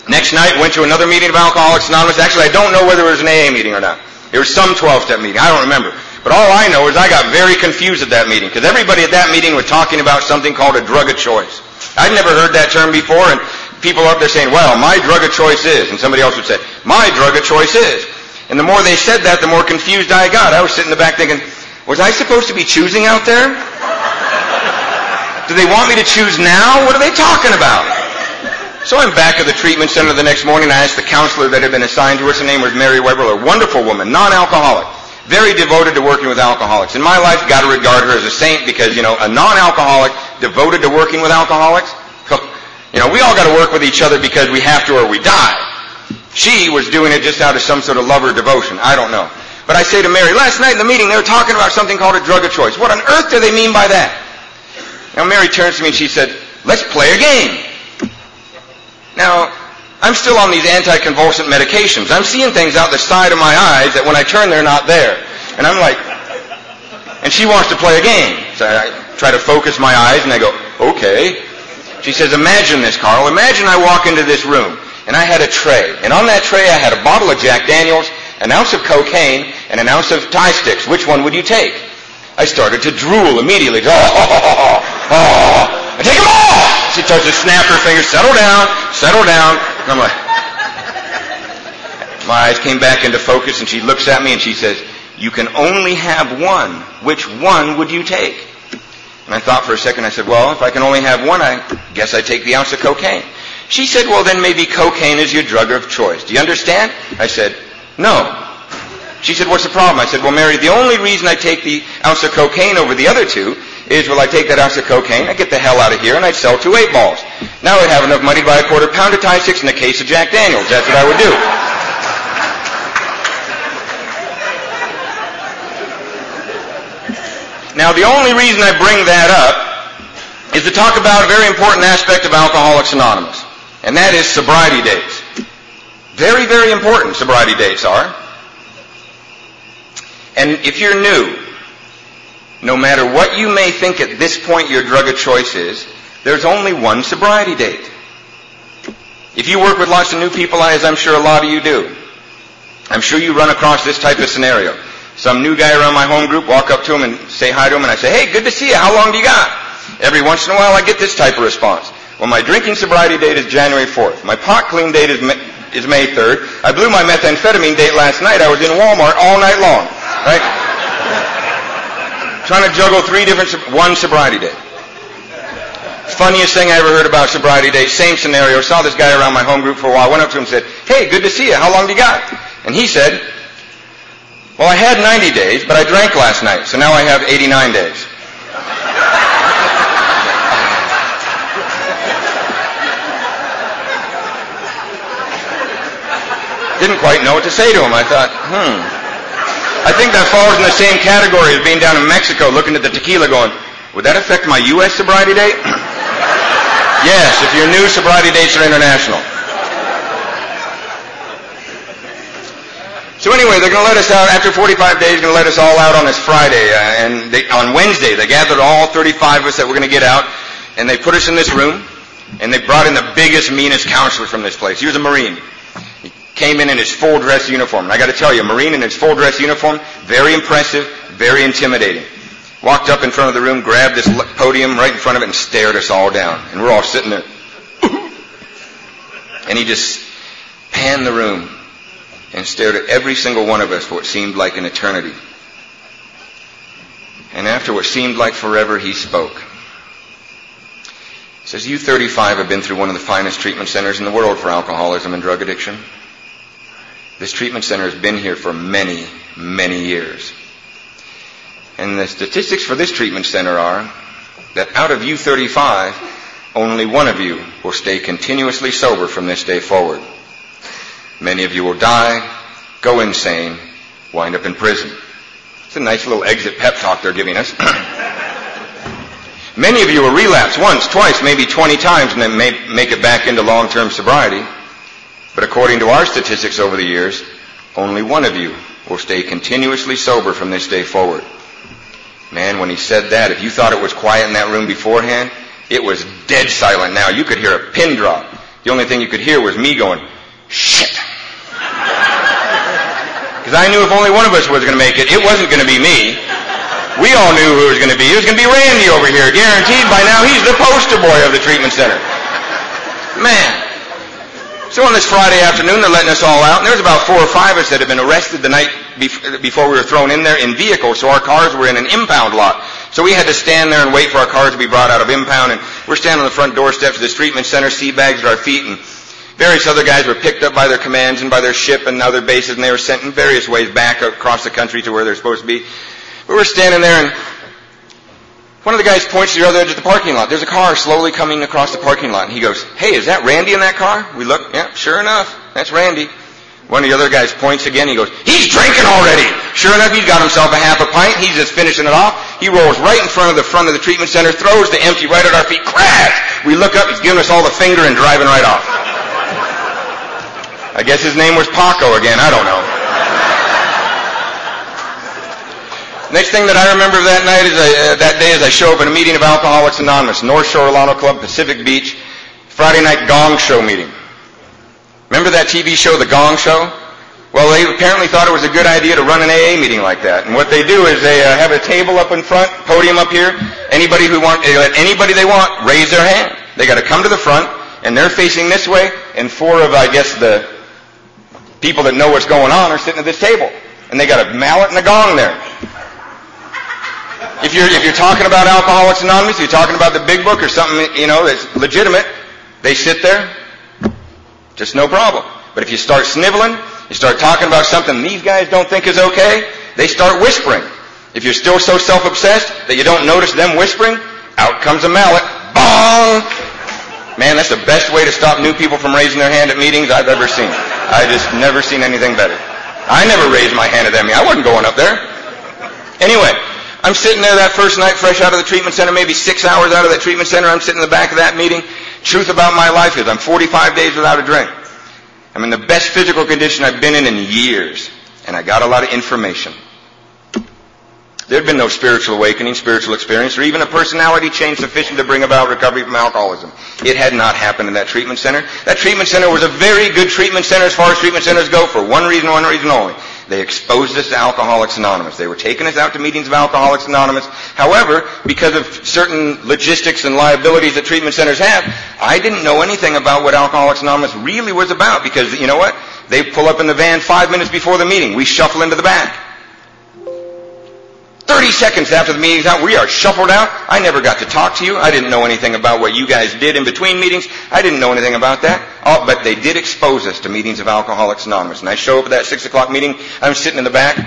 Next night, went to another meeting of Alcoholics Anonymous. Actually, I don't know whether it was an AA meeting or not. It was some 12-step meeting. I don't remember. But all I know is I got very confused at that meeting because everybody at that meeting was talking about something called a drug of choice. I'd never heard that term before, and people up there saying, well, my drug of choice is, and somebody else would say, my drug of choice is. And the more they said that, the more confused I got. I was sitting in the back thinking, was I supposed to be choosing out there? Do they want me to choose now? What are they talking about? So I'm back at the treatment center the next morning. I asked the counselor that had been assigned to us. Her name was Mary Weber, a wonderful woman, non-alcoholic, very devoted to working with alcoholics. In my life, got to regard her as a saint because, you know, a non-alcoholic devoted to working with alcoholics. <laughs> You know, we all got to work with each other because we have to or we die. She was doing it just out of some sort of love or devotion. I don't know. But I say to Mary, last night in the meeting they were talking about something called a drug of choice. What on earth do they mean by that? Now Mary turns to me and she said, let's play a game. Now, I'm still on these anticonvulsant medications. I'm seeing things out the side of my eyes that when I turn, they're not there. And I'm like, and she wants to play a game. So I try to focus my eyes and I go, okay. She says, imagine this, Karl. Imagine I walk into this room and I had a tray. And on that tray I had a bottle of Jack Daniels, an ounce of cocaine, and an ounce of Thai sticks. Which one would you take? I started to drool immediately. Oh, oh, oh, oh. I take them all! She starts to snap her fingers, settle down, settle down. And I'm like, my eyes came back into focus and she looks at me and she says, you can only have one. Which one would you take? And I thought for a second, I said, well, if I can only have one, I guess I take the ounce of cocaine. She said, well, then maybe cocaine is your drug of choice. Do you understand? I said, no. She said, what's the problem? I said, well, Mary, the only reason I take the ounce of cocaine over the other two is, will I take that ounce of cocaine, I get the hell out of here, and I'd sell two eight balls. Now I'd have enough money to buy a quarter pound of Thai sticks and a case of Jack Daniels. That's what I would do. Now, the only reason I bring that up is to talk about a very important aspect of Alcoholics Anonymous, and that is sobriety days. Very, very important sobriety days are. And if you're new, no matter what you may think at this point your drug of choice is, there's only one sobriety date. If you work with lots of new people, as I'm sure a lot of you do, I'm sure you run across this type of scenario. Some new guy around my home group, walk up to him and say hi to him, and I say, hey, good to see you. How long do you got? Every once in a while, I get this type of response. Well, my drinking sobriety date is January 4th. My pot clean date is May, is May 3rd. I blew my methamphetamine date last night. I was in Walmart all night long. Right? Trying to juggle three different, one sobriety day. Funniest thing I ever heard about sobriety day, same scenario. Saw this guy around my home group for a while. Went up to him and said, hey, good to see you. How long do you got? And he said, well, I had 90 days, but I drank last night, so now I have 89 days. <laughs> Didn't quite know what to say to him. I thought, hmm. I think that falls in the same category as being down in Mexico looking at the tequila going, would that affect my U.S. sobriety date? <laughs> yes, if your new sobriety dates are international. So anyway, they're going to let us out after 45 days. They're going to let us all out on this Friday, uh, and they, on Wednesday they gathered all 35 of us that were going to get out, and they put us in this room, and they brought in the biggest, meanest counselor from this place. He was a Marine. Came in in his full dress uniform, and I got to tell you, a Marine in his full dress uniform, very impressive, very intimidating. Walked up in front of the room, grabbed this podium right in front of it, and stared us all down, and we're all sitting there. and he just panned the room and stared at every single one of us for what seemed like an eternity. And after what seemed like forever, he spoke. He says, You 35 have been through one of the finest treatment centers in the world for alcoholism and drug addiction. This treatment center has been here for many, many years. And the statistics for this treatment center are that out of you 35, only one of you will stay continuously sober from this day forward. Many of you will die, go insane, wind up in prison. It's a nice little exit pep talk they're giving us. <coughs> Many of you will relapse once, twice, maybe 20 times and then may make it back into long-term sobriety. But according to our statistics over the years, only one of you will stay continuously sober from this day forward. Man, when he said that, if you thought it was quiet in that room beforehand, it was dead silent now. You could hear a pin drop. The only thing you could hear was me going, shit. <laughs> Because I knew if only one of us was going to make it, it wasn't going to be me. We all knew who it was going to be. It was going to be Randy over here, guaranteed by now. He's the poster boy of the treatment center. Man. So on this Friday afternoon, they're letting us all out, and there was about four or five of us that had been arrested the night before we were thrown in there in vehicles, so our cars were in an impound lot. So we had to stand there and wait for our cars to be brought out of impound, and we're standing on the front doorsteps of this treatment center, sea bags at our feet, and Various other guys were picked up by their commands and by their ship and other bases, and they were sent in various ways back across the country to where they're supposed to be. We were standing there, and one of the guys points to the other edge of the parking lot. There's a car slowly coming across the parking lot, and he goes, "Hey, is that Randy in that car?" We look, yeah, sure enough, that's Randy. One of the other guys points again. He goes, "He's drinking already." Sure enough, he's got himself a half a pint. He's just finishing it off. He rolls right in front of the front of the treatment center, throws the empty right at our feet. Crash! We look up. He's giving us all the finger and driving right off. I guess his name was Paco again. I don't know. Next thing that I remember that night is I, uh, that day is I show up at a meeting of Alcoholics Anonymous, North Shore Orlando Club, Pacific Beach, Friday night Gong Show meeting. Remember that TV show, The Gong Show? Well, they apparently thought it was a good idea to run an AA meeting like that. And what they do is they uh, have a table up in front, podium up here. Anybody who want, they let anybody they want raise their hand. They got to come to the front, and they're facing this way, and four of, I guess, the people that know what's going on are sitting at this table. And they got a mallet and a gong there. If you're, if you're talking about Alcoholics Anonymous, you're talking about the big book or something, you know, that's legitimate, they sit there, just no problem. But if you start sniveling, you start talking about something these guys don't think is okay, they start whispering. If you're still so self-obsessed that you don't notice them whispering, out comes a mallet. Bong! Man, that's the best way to stop new people from raising their hand at meetings I've ever seen. I just never seen anything better. I never raised my hand at that meeting. I wasn't going up there. Anyway, I'm sitting there that first night, fresh out of the treatment center, maybe six hours out of that treatment center. I'm sitting in the back of that meeting. Truth about my life is I'm 45 days without a drink. I'm in the best physical condition I've been in in years. And I got a lot of information. There'd been no spiritual awakening, spiritual experience, or even a personality change sufficient to bring about recovery from alcoholism. It had not happened in that treatment center. That treatment center was a very good treatment center as far as treatment centers go for one reason, one reason only. They exposed us to Alcoholics Anonymous. They were taking us out to meetings of Alcoholics Anonymous. However, because of certain logistics and liabilities that treatment centers have, I didn't know anything about what Alcoholics Anonymous really was about because, you know what? They pull up in the van five minutes before the meeting. We shuffle into the back. 30 seconds after the meeting's out, we are shuffled out. I never got to talk to you. I didn't know anything about what you guys did in between meetings. I didn't know anything about that. Oh, but they did expose us to meetings of Alcoholics Anonymous. And I show up at that 6 o'clock meeting. I'm sitting in the back.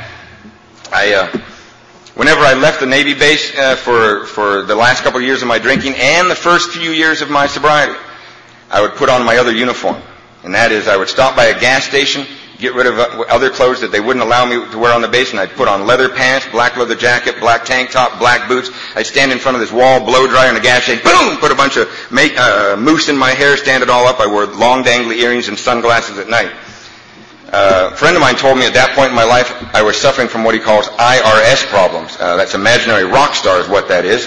I, uh, whenever I left the Navy base uh, for, for the last couple of years of my drinking and the first few years of my sobriety, I would put on my other uniform. And that is, I would stop by a gas station get rid of uh, other clothes that they wouldn't allow me to wear on the base, and I'd put on leather pants, black leather jacket, black tank top, black boots. I'd stand in front of this wall blow dryer in a gas station, boom, put a bunch of make, uh, mousse in my hair, stand it all up. I wore long dangly earrings and sunglasses at night. Uh, a friend of mine told me at that point in my life I was suffering from what he calls IRS problems. Uh, that's imaginary rock star is what that is.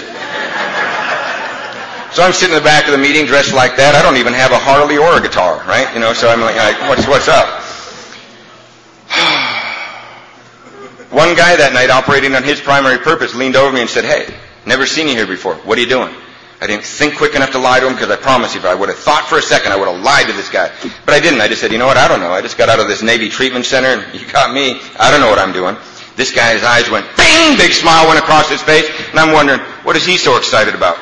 So I'm sitting in the back of the meeting dressed like that. I don't even have a Harley or a guitar, right? You know, so I'm like, what's, what's up? One guy that night, operating on his primary purpose, leaned over me and said, Hey, never seen you here before. What are you doing? I didn't think quick enough to lie to him because I promise you, if I would have thought for a second, I would have lied to this guy. But I didn't. I just said, you know what? I don't know. I just got out of this Navy treatment center and <laughs> you got me. I don't know what I'm doing. This guy's eyes went bing, big smile went across his face, and I'm wondering, what is he so excited about?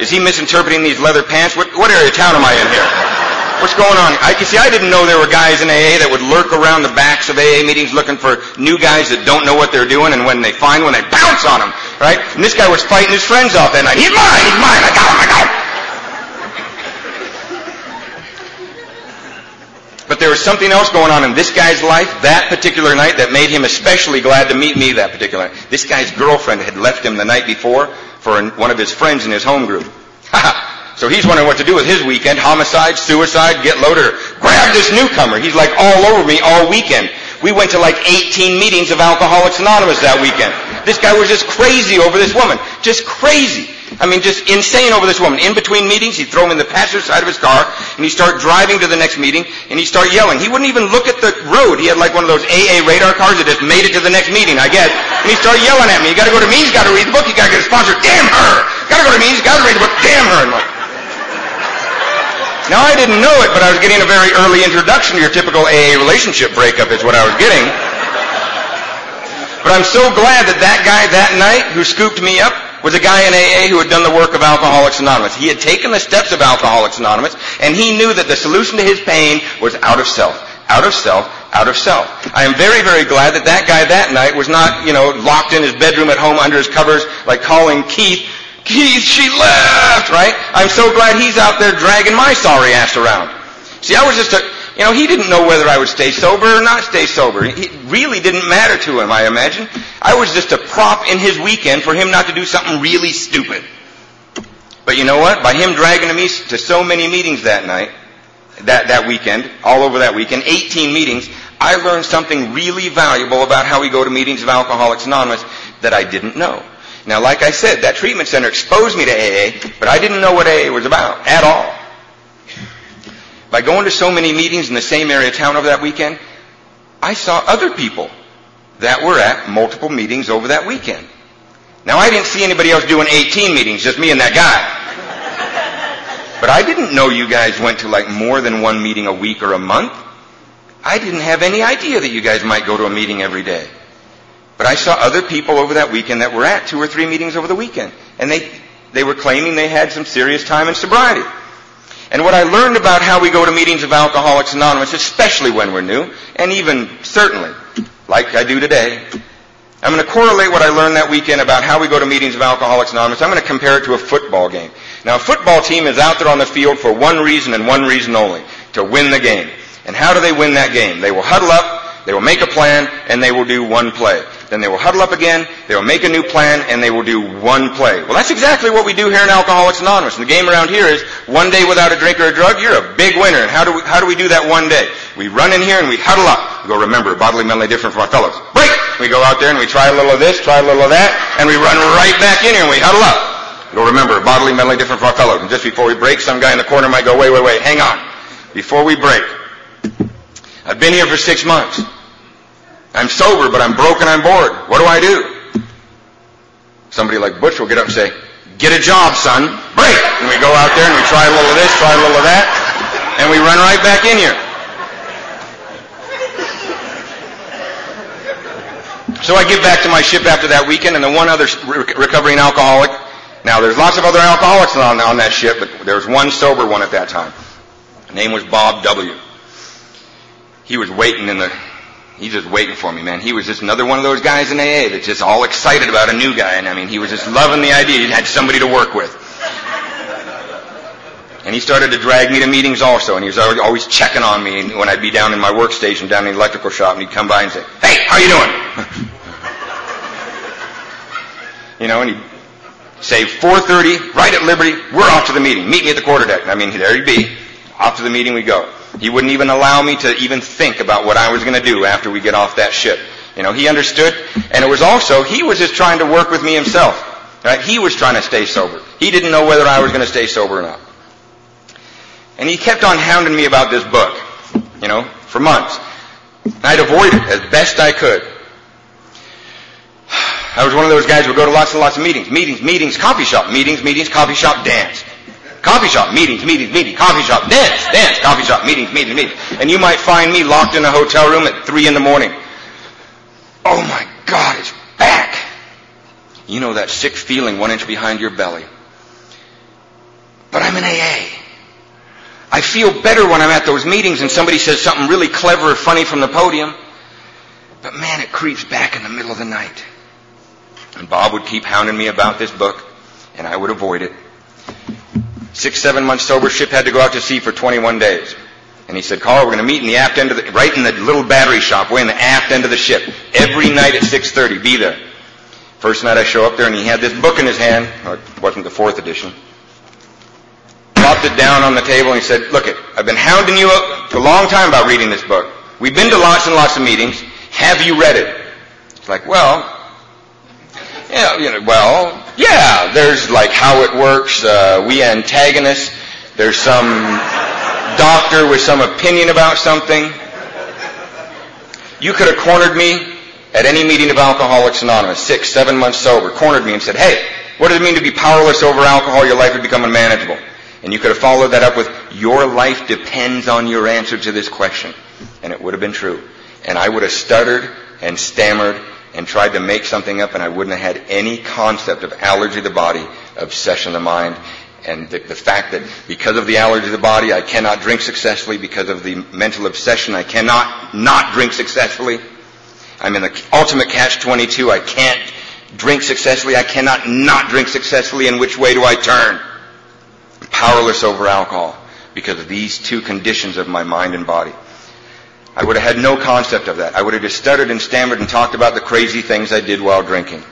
Is he misinterpreting these leather pants? What, what area of town am I in here? What's going on? I, you see, I didn't know there were guys in AA that would lurk around the backs of AA meetings looking for new guys that don't know what they're doing, and when they find one, they bounce on them, right? And this guy was fighting his friends off that night. He's mine! He's mine! I got him! I got him! But there was something else going on in this guy's life that particular night that made him especially glad to meet me that particular night. This guy's girlfriend had left him the night before for one of his friends in his home group. <laughs> So he's wondering what to do with his weekend. Homicide, suicide, get loaded, grab this newcomer. He's like all over me all weekend. We went to like 18 meetings of Alcoholics Anonymous that weekend. This guy was just crazy over this woman. Just crazy. I mean, just insane over this woman. In between meetings, he'd throw him in the passenger side of his car, and he'd start driving to the next meeting, and he'd start yelling. He wouldn't even look at the road. He had like one of those AA radar cars that just made it to the next meeting, I guess. And he'd start yelling at me. You gotta go to you gotta read the book, you gotta get a sponsor. Damn her! Gotta go to meetings, gotta read the book. Damn her! And like, now I didn't know it, but I was getting a very early introduction to your typical AA relationship breakup is what I was getting. But I'm so glad that that guy that night who scooped me up was a guy in AA who had done the work of Alcoholics Anonymous. He had taken the steps of Alcoholics Anonymous, and he knew that the solution to his pain was out of self. Out of self, out of self. I am very, very glad that that guy that night was not, you know, locked in his bedroom at home under his covers, like calling Keith Keith, she left, right? I'm so glad he's out there dragging my sorry ass around. See, I was just a, you know, he didn't know whether I would stay sober or not stay sober. It really didn't matter to him, I imagine. I was just a prop in his weekend for him not to do something really stupid. But you know what? By him dragging me to so many meetings that night, that, that weekend, all over that weekend, 18 meetings, I learned something really valuable about how we go to meetings of Alcoholics Anonymous that I didn't know. Now, like I said, that treatment center exposed me to AA, but I didn't know what AA was about at all. By going to so many meetings in the same area of town over that weekend, I saw other people that were at multiple meetings over that weekend. Now, I didn't see anybody else doing 18 meetings, just me and that guy. But I didn't know you guys went to like more than one meeting a week or a month. I didn't have any idea that you guys might go to a meeting every day. But I saw other people over that weekend that were at two or three meetings over the weekend. And they, they were claiming they had some serious time in sobriety. And what I learned about how we go to meetings of Alcoholics Anonymous, especially when we're new, and even certainly, like I do today, I'm going to correlate what I learned that weekend about how we go to meetings of Alcoholics Anonymous. I'm going to compare it to a football game. Now, a football team is out there on the field for one reason and one reason only, to win the game. And how do they win that game? They will huddle up, they will make a plan, and they will do one play. Then they will huddle up again, they will make a new plan, and they will do one play. Well, that's exactly what we do here in Alcoholics Anonymous. And the game around here is one day without a drink or a drug, you're a big winner. And how do we, how do we do that one day? We run in here and we huddle up. We go, remember, bodily mentally different from our fellows. Break! We go out there and we try a little of this, try a little of that, and we run right back in here and we huddle up. You'll remember, bodily mentally different from our fellows. And just before we break, some guy in the corner might go, wait, wait, wait, hang on. Before we break, I've been here for six months. I'm sober, but I'm broken, I'm bored. What do I do? Somebody like Butch will get up and say, get a job, son. Break! And we go out there and we try a little of this, try a little of that, and we run right back in here. So I get back to my ship after that weekend, and the one other recovering alcoholic. Now, there's lots of other alcoholics on, on that ship, but there was one sober one at that time. His name was Bob W. He was waiting in the He's just waiting for me, man. He was just another one of those guys in AA that's just all excited about a new guy. And I mean, he was just loving the idea he had somebody to work with. And he started to drag me to meetings also, and he was always checking on me when I'd be down in my workstation down in the electrical shop, and he'd come by and say, "Hey, how you doing?" <laughs> you know, and he'd say, "4:30, right at Liberty, we're off to the meeting. Meet me at the quarterdeck." And I mean, there he'd be. Off to the meeting we go. He wouldn't even allow me to even think about what I was going to do after we get off that ship. You know, he understood, and it was also, he was just trying to work with me himself. Right? He was trying to stay sober. He didn't know whether I was going to stay sober or not. And he kept on hounding me about this book, you know, for months. I'd avoid it as best I could. <sighs> I was one of those guys who would go to lots and lots of meetings. Meetings, meetings, coffee shop, meetings, meetings, coffee shop, dance. Coffee shop, meetings, meetings, meetings, coffee shop, dance, dance, coffee shop, meetings, meetings, meetings. And you might find me locked in a hotel room at three in the morning. Oh my God, it's back. You know that sick feeling one inch behind your belly. But I'm in AA. I feel better when I'm at those meetings and somebody says something really clever or funny from the podium. But man, it creeps back in the middle of the night. And Bob would keep hounding me about this book, and I would avoid it. Six, seven months sober, ship had to go out to sea for 21 days. And he said, Karl, we're going to meet in the aft end of the, right in the little battery shop, way in the aft end of the ship. Every night at 6.30, be there. First night I show up there and he had this book in his hand. It wasn't the fourth edition. Dropped it down on the table and he said, look it, I've been hounding you for a long time about reading this book. We've been to lots and lots of meetings. Have you read it? It's like, well, yeah, you know, well, yeah, there's like how it works. Uh, we antagonists. There's some doctor with some opinion about something. You could have cornered me at any meeting of Alcoholics Anonymous, six, seven months sober, cornered me and said, hey, what does it mean to be powerless over alcohol? Your life would become unmanageable. And you could have followed that up with, your life depends on your answer to this question. And it would have been true. And I would have stuttered and stammered and tried to make something up and I wouldn't have had any concept of allergy of the body, obsession of the mind, and the, the, fact that because of the allergy of the body, I cannot drink successfully. Because of the mental obsession, I cannot not drink successfully. I'm in the ultimate catch-22. I can't drink successfully. I cannot not drink successfully. In which way do I turn? I'm powerless over alcohol because of these two conditions of my mind and body. I would have had no concept of that. I would have just stuttered and stammered and talked about the crazy things I did while drinking.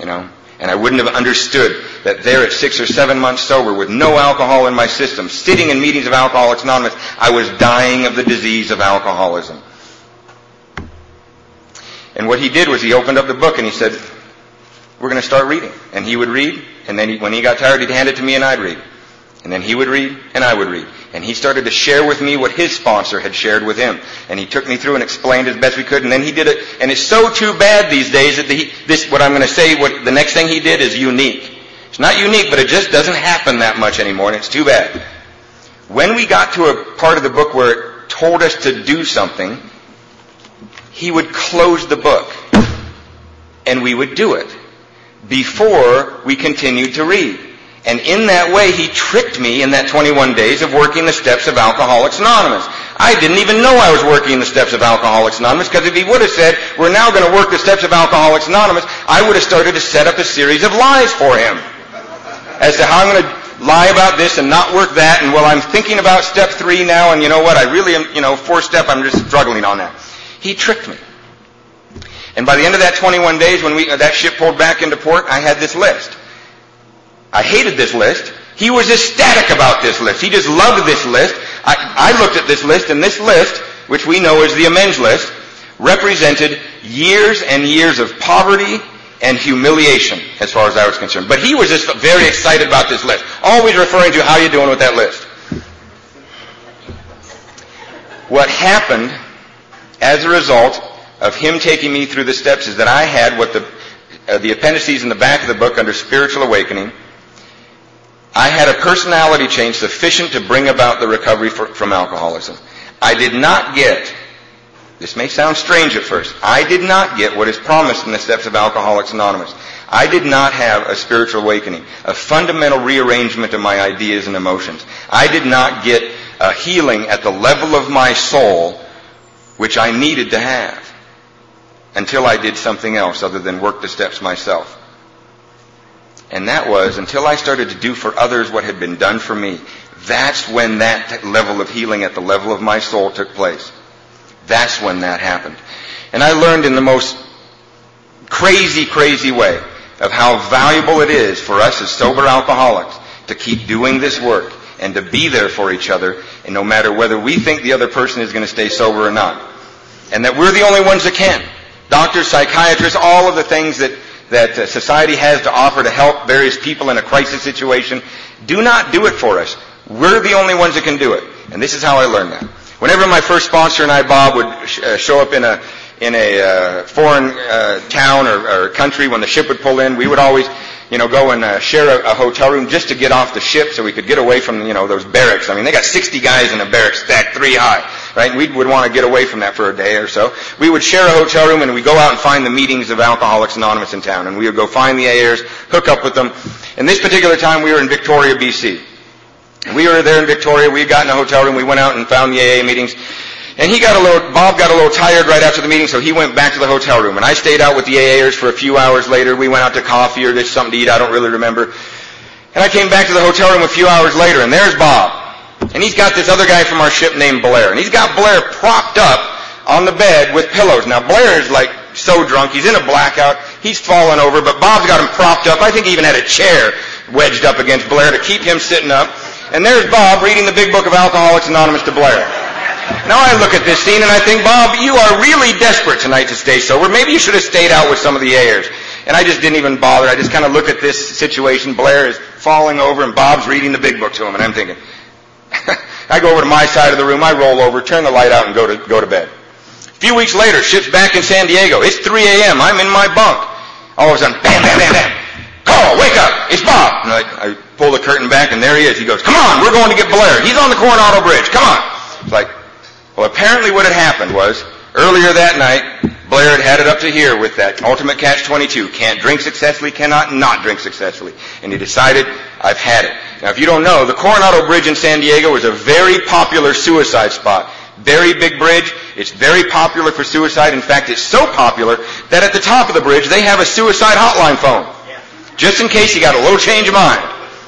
You know? And I wouldn't have understood that there at six or seven months sober with no alcohol in my system, sitting in meetings of Alcoholics Anonymous, I was dying of the disease of alcoholism. And what he did was he opened up the book and he said, we're going to start reading. And he would read, and then he, when he got tired, he'd hand it to me and I'd read. And then he would read, and I would read. And he started to share with me what his sponsor had shared with him. And he took me through and explained as best we could. And then he did it. And it's so too bad these days that the, this, what I'm going to say, what the next thing he did is unique. It's not unique, but it just doesn't happen that much anymore, and it's too bad. When we got to a part of the book where it told us to do something, he would close the book. And we would do it before we continued to read. And in that way, he tricked me in that 21 days of working the steps of Alcoholics Anonymous. I didn't even know I was working the steps of Alcoholics Anonymous because if he would have said, we're now going to work the steps of Alcoholics Anonymous, I would have started to set up a series of lies for him as to how I'm going to lie about this and not work that. And well, I'm thinking about step three now, and you know what? I really am, you know, four step, I'm just struggling on that. He tricked me. And by the end of that 21 days, when we, uh, that ship pulled back into port, I had this list. I hated this list. He was ecstatic about this list. He just loved this list. I, I looked at this list, and this list, which we know as the amends list, represented years and years of poverty and humiliation as far as I was concerned. But he was just very excited about this list, always referring to how you're doing with that list. What happened as a result of him taking me through the steps is that I had what the, uh, the appendices in the back of the book under spiritual awakening. I had a personality change sufficient to bring about the recovery for, from alcoholism. I did not get this may sound strange at first. I did not get what is promised in the steps of Alcoholics Anonymous. I did not have a spiritual awakening, a fundamental rearrangement of my ideas and emotions. I did not get a healing at the level of my soul which I needed to have until I did something else other than work the steps myself. And that was until I started to do for others what had been done for me. That's when that level of healing at the level of my soul took place. That's when that happened. And I learned in the most crazy, crazy way of how valuable it is for us as sober alcoholics to keep doing this work and to be there for each other, and no matter whether we think the other person is going to stay sober or not. And that we're the only ones that can. Doctors, psychiatrists, all of the things that, that uh, society has to offer to help various people in a crisis situation, do not do it for us. We're the only ones that can do it. And this is how I learned that. Whenever my first sponsor and I, Bob, would sh- uh, show up in a in a uh, foreign uh, town or, or, country, when the ship would pull in, we would always, you know, go and uh, share a, a, hotel room just to get off the ship so we could get away from, you know, those barracks. I mean, they got 60 guys in a barracks stacked three high, right? We would want to get away from that for a day or so. We would share a hotel room and we'd go out and find the meetings of Alcoholics Anonymous in town, and we would go find the AAers, hook up with them. And this particular time, we were in Victoria, BC. We were there in Victoria. We got in a hotel room. We went out and found the AA meetings. And he got a little, Bob got a little tired right after the meeting, so he went back to the hotel room. And I stayed out with the AAers for a few hours later. We went out to coffee or just something to eat. I don't really remember. And I came back to the hotel room a few hours later, and there's Bob. And he's got this other guy from our ship named Blair. And he's got Blair propped up on the bed with pillows. Now Blair is like so drunk. He's in a blackout. He's fallen over, but Bob's got him propped up. I think he even had a chair wedged up against Blair to keep him sitting up. And there's Bob reading the big book of Alcoholics Anonymous to Blair. Now I look at this scene and I think, Bob, you are really desperate tonight to stay sober. Maybe you should have stayed out with some of the AAers. And I just didn't even bother. I just kind of look at this situation. Blair is falling over and Bob's reading the big book to him. And I'm thinking, <laughs> I go over to my side of the room, I roll over, turn the light out and go to, go to bed. A few weeks later, ship's back in San Diego. It's 3 a.m. I'm in my bunk. All of a sudden, bam, bam, bam, bam. Karl, wake up. It's Bob. And I, I pull the curtain back, and there he is. He goes, come on, we're going to get Blair. He's on the Coronado Bridge. Come on. It's like, well, apparently what had happened was, earlier that night, Blair had had it up to here with that ultimate catch-22. Can't drink successfully, cannot not drink successfully. And he decided, I've had it. Now, if you don't know, the Coronado Bridge in San Diego is a very popular suicide spot. Very big bridge. It's very popular for suicide. In fact, it's so popular that at the top of the bridge, they have a suicide hotline phone. Just in case you got a little change of mind.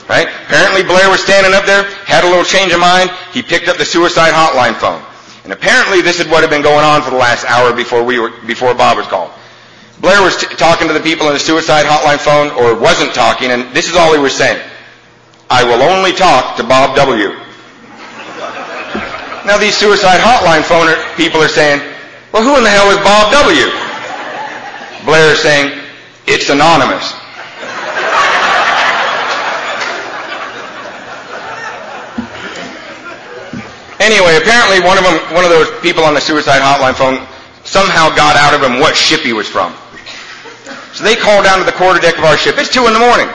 Right? Apparently Blair was standing up there, had a little change of mind. He picked up the suicide hotline phone. And apparently this is what had been going on for the last hour before we were, before Bob was called. Blair was t- talking to the people on the suicide hotline phone, or wasn't talking, and this is all he was saying. I will only talk to Bob W. Now these suicide hotline phone people are saying, well, who in the hell is Bob W? Blair is saying, it's anonymous. Anyway, apparently one of them, one of those people on the suicide hotline phone somehow got out of him what ship he was from. So they call down to the quarterdeck of our ship. It's two in the morning.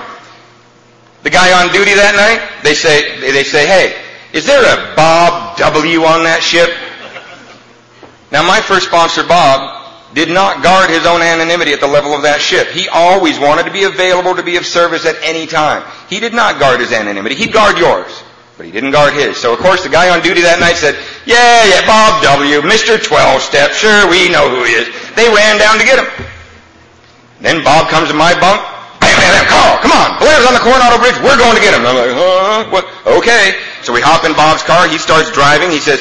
The guy on duty that night, they say, they say, hey, is there a Bob W on that ship? Now my first sponsor, Bob, did not guard his own anonymity at the level of that ship. He always wanted to be available to be of service at any time. He did not guard his anonymity. He'd guard yours. But he didn't guard his. So of course the guy on duty that night said, yeah, yeah, Bob W., Mr. 12 Step, sure, we know who he is. They ran down to get him. Then Bob comes to my bunk, bam, bam, bam, Karl, come on, Blair's on the Coronado Bridge, we're going to get him. I'm like, huh, what? Okay. So we hop in Bob's car, he starts driving, he says,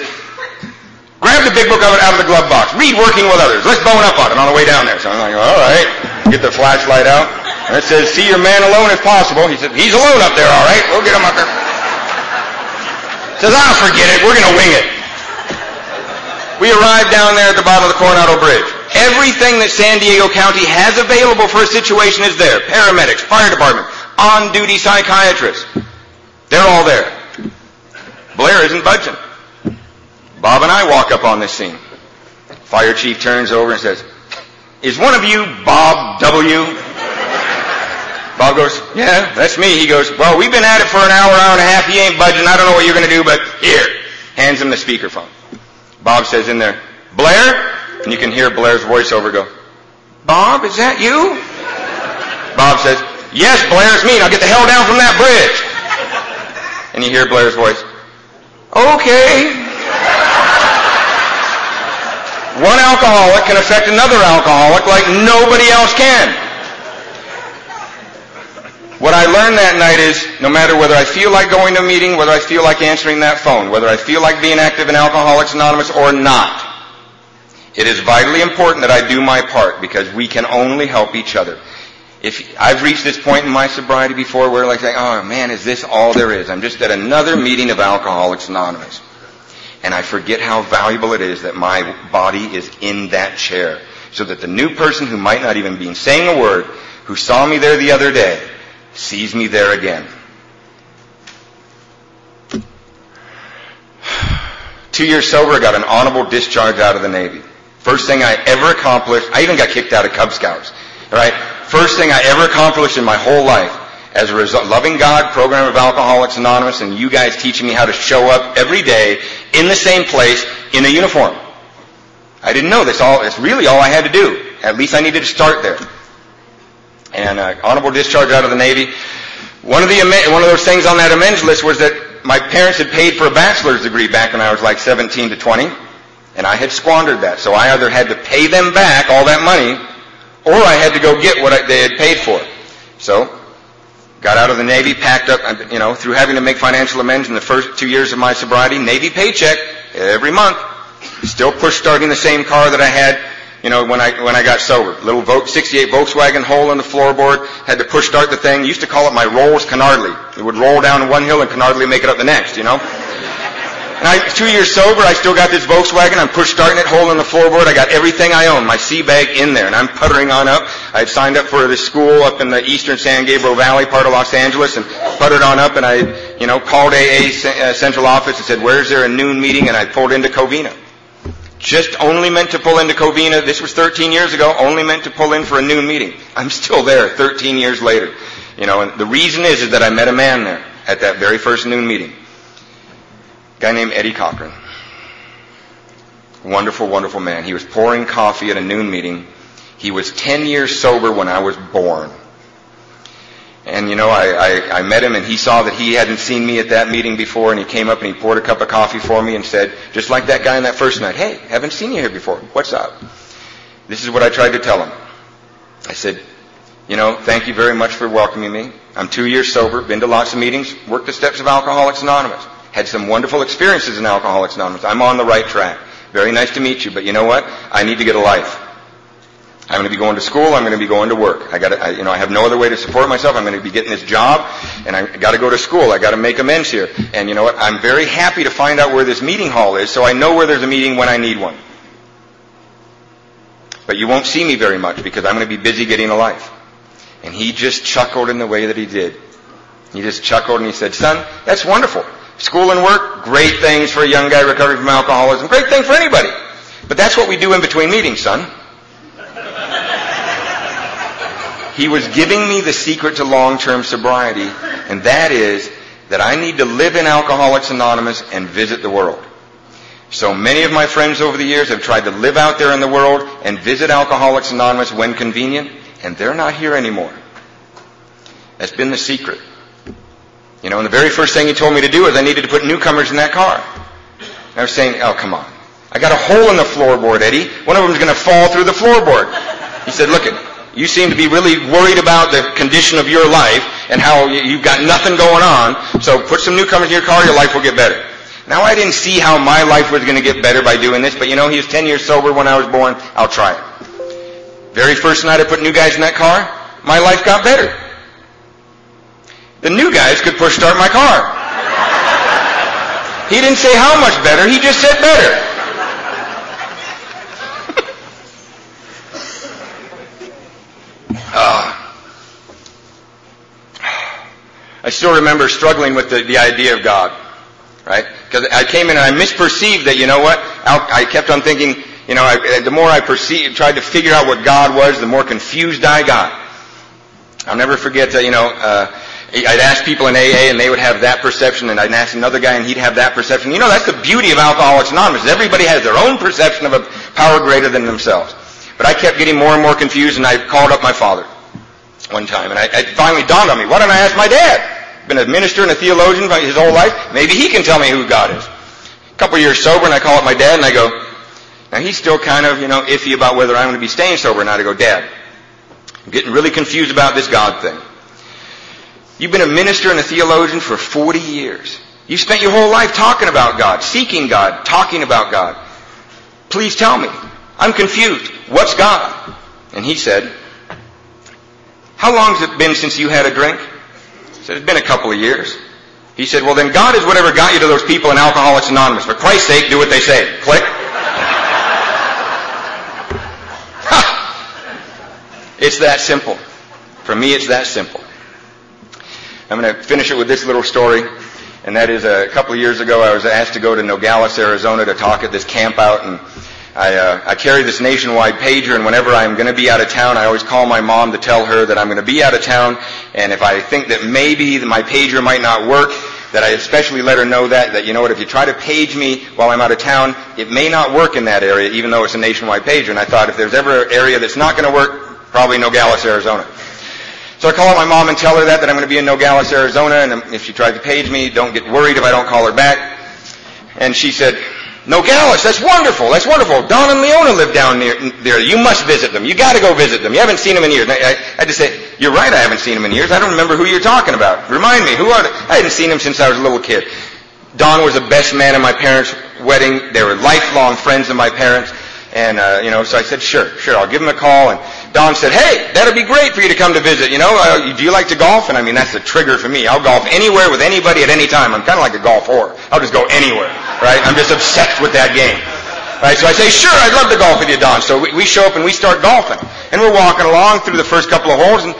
grab the big book out of the glove box. Read Working with Others. Let's bone up on it on the way down there. So I'm like, all right. Get the flashlight out. And it says, see your man alone if possible. He said, he's alone up there, all right. We'll get him up there. Says, I'll forget it. We're going to wing it. We arrived down there at the bottom of the Coronado Bridge. Everything that San Diego County has available for a situation is there. Paramedics, fire department, on-duty psychiatrists. They're all there. Blair isn't budging. Bob and I walk up on this scene. Fire chief turns over and says, is one of you Bob W? Bob goes, yeah, that's me. He goes, well, we've been at it for an hour, hour and a half. He ain't budging. I don't know what you're going to do, but here. Hands him the speakerphone. Bob says in there, Blair? And you can hear Blair's voiceover go, Bob, is that you? Bob says, yes, Blair's me. Now get the hell down from that bridge. And you hear Blair's voice, okay. One alcoholic can affect another alcoholic like nobody else can. What I learned that night is no matter whether I feel like going to a meeting, whether I feel like answering that phone, whether I feel like being active in Alcoholics Anonymous or not, it is vitally important that I do my part because we can only help each other. If I've reached this point in my sobriety before where like, oh man, is this all there is? I'm just at another meeting of Alcoholics Anonymous and I forget how valuable it is that my body is in that chair. So that the new person who might not even be saying a word, who saw me there the other day, sees me there again. Two years sober, I got an honorable discharge out of the Navy. First thing I ever accomplished, I even got kicked out of Cub Scouts. Right? First thing I ever accomplished in my whole life as a result, loving God, program of Alcoholics Anonymous, and you guys teaching me how to show up every day in the same place in a uniform. I didn't know this. All it's really all I had to do. At least I needed to start there. And uh, honorable discharge out of the Navy. One of the one of those things on that amends list was that my parents had paid for a bachelor's degree back when I was like 17 to 20, and I had squandered that. So I either had to pay them back all that money, or I had to go get what I, they had paid for. So Got out of the Navy, packed up, you know, through having to make financial amends in the first two years of my sobriety, Navy paycheck every month. Still push starting the same car that I had, you know, when I, when I got sober. Little 68 Volkswagen hole in the floorboard, had to push start the thing. Used to call it my rolls canardly. It would roll down one hill and canardly make it up the next, you know. And I, two years sober, I still got this Volkswagen. I'm push starting it, hole in the floorboard. I got everything I own, my sea bag in there, and I'm puttering on up. I signed up for this school up in the eastern San Gabriel Valley part of Los Angeles, and puttered on up. And I, you know, called AA uh, central office and said, "Where's there a noon meeting?" And I pulled into Covina. Just only meant to pull into Covina. This was 13 years ago. Only meant to pull in for a noon meeting. I'm still there 13 years later. You know, and the reason is, is that I met a man there at that very first noon meeting guy named Eddie Cochran. Wonderful, wonderful man. He was pouring coffee at a noon meeting. He was 10 years sober when I was born. And you know, I, I, I met him and he saw that he hadn't seen me at that meeting before and he came up and he poured a cup of coffee for me and said, just like that guy on that first night, hey, haven't seen you here before. What's up? This is what I tried to tell him. I said, you know, thank you very much for welcoming me. I'm two years sober, been to lots of meetings, worked the steps of Alcoholics Anonymous had some wonderful experiences in Alcoholics Anonymous. I'm on the right track. Very nice to meet you, but you know what? I need to get a life. I'm going to be going to school. I'm going to be going to work. I got to, you know, I have no other way to support myself. I'm going to be getting this job, and I got to go to school. I got to make amends here. And you know what? I'm very happy to find out where this meeting hall is, so I know where there's a meeting when I need one. But you won't see me very much because I'm going to be busy getting a life. And he just chuckled in the way that he did. He just chuckled and he said, "Son, that's wonderful. School and work, great things for a young guy recovering from alcoholism. Great thing for anybody. But that's what we do in between meetings, son. He was giving me the secret to long-term sobriety, and that is that I need to live in Alcoholics Anonymous and visit the world. So many of my friends over the years have tried to live out there in the world and visit Alcoholics Anonymous when convenient, and they're not here anymore. That's been the secret. You know, and the very first thing he told me to do is I needed to put newcomers in that car. I was saying, oh, come on. I got a hole in the floorboard, Eddie. One of them's going to fall through the floorboard. He said, look, it, you seem to be really worried about the condition of your life and how you've got nothing going on. So put some newcomers in your car, your life will get better. Now I didn't see how my life was going to get better by doing this, but you know, he was 10 years sober when I was born. I'll try it. Very first night I put new guys in that car, my life got better. The new guys could push start my car. He didn't say how much better, he just said better. uh, I still remember struggling with the, the idea of God, right? Because I came in and I misperceived that, you know what? I kept on thinking, you know, I, the more I perceived, tried to figure out what God was, the more confused I got. I'll never forget, uh, you know, uh, I'd ask people in AA and they would have that perception, and I'd ask another guy and he'd have that perception. You know, that's the beauty of Alcoholics Anonymous. Everybody has their own perception of a power greater than themselves. But I kept getting more and more confused, and I called up my father one time, and I, it finally dawned on me, why don't I ask my dad? Been a minister and a theologian his whole life. Maybe he can tell me who God is. A couple years sober, and I call up my dad, and I go, now he's still kind of, you know, iffy about whether I'm going to be staying sober or not. I go, Dad, I'm getting really confused about this God thing. You've been a minister and a theologian for 40 years. You've spent your whole life talking about God, seeking God, talking about God. Please tell me. I'm confused. What's God? And he said, How long has it been since you had a drink? Said, It's been a couple of years. He said, Well, then God is whatever got you to those people in Alcoholics Anonymous. For Christ's sake, do what they say. Click. <laughs> It's that simple. For me, it's that simple. I'm going to finish it with this little story. And that is uh, a couple of years ago, I was asked to go to Nogales, Arizona to talk at this camp out. And I, uh, I carry this nationwide pager. And whenever I'm going to be out of town, I always call my mom to tell her that I'm going to be out of town. And if I think that maybe my pager might not work, that I especially let her know that, that you know what, if you try to page me while I'm out of town, it may not work in that area, even though it's a nationwide pager. And I thought if there's ever an area that's not going to work, Probably Nogales, Arizona. So I call up my mom and tell her that, that I'm going to be in Nogales, Arizona, and if she tries to page me, don't get worried if I don't call her back. And she said, Nogales, that's wonderful, that's wonderful. Don and Leona live down near, there. You must visit them. You gotta go visit them. You haven't seen them in years. I, I, I to say, you're right, I haven't seen them in years. I don't remember who you're talking about. Remind me, who are they? I hadn't seen them since I was a little kid. Don was the best man at my parents' wedding. They were lifelong friends of my parents. And, uh, you know, so I said, sure, sure, I'll give him a call. And Don said, hey, that'd be great for you to come to visit. You know, uh, do you like to golf? And I mean, that's a trigger for me. I'll golf anywhere with anybody at any time. I'm kind of like a golf whore. I'll just go anywhere, right? I'm just obsessed with that game. Right, so I say, sure, I'd love to golf with you, Don. So we, we show up and we start golfing. And we're walking along through the first couple of holes, and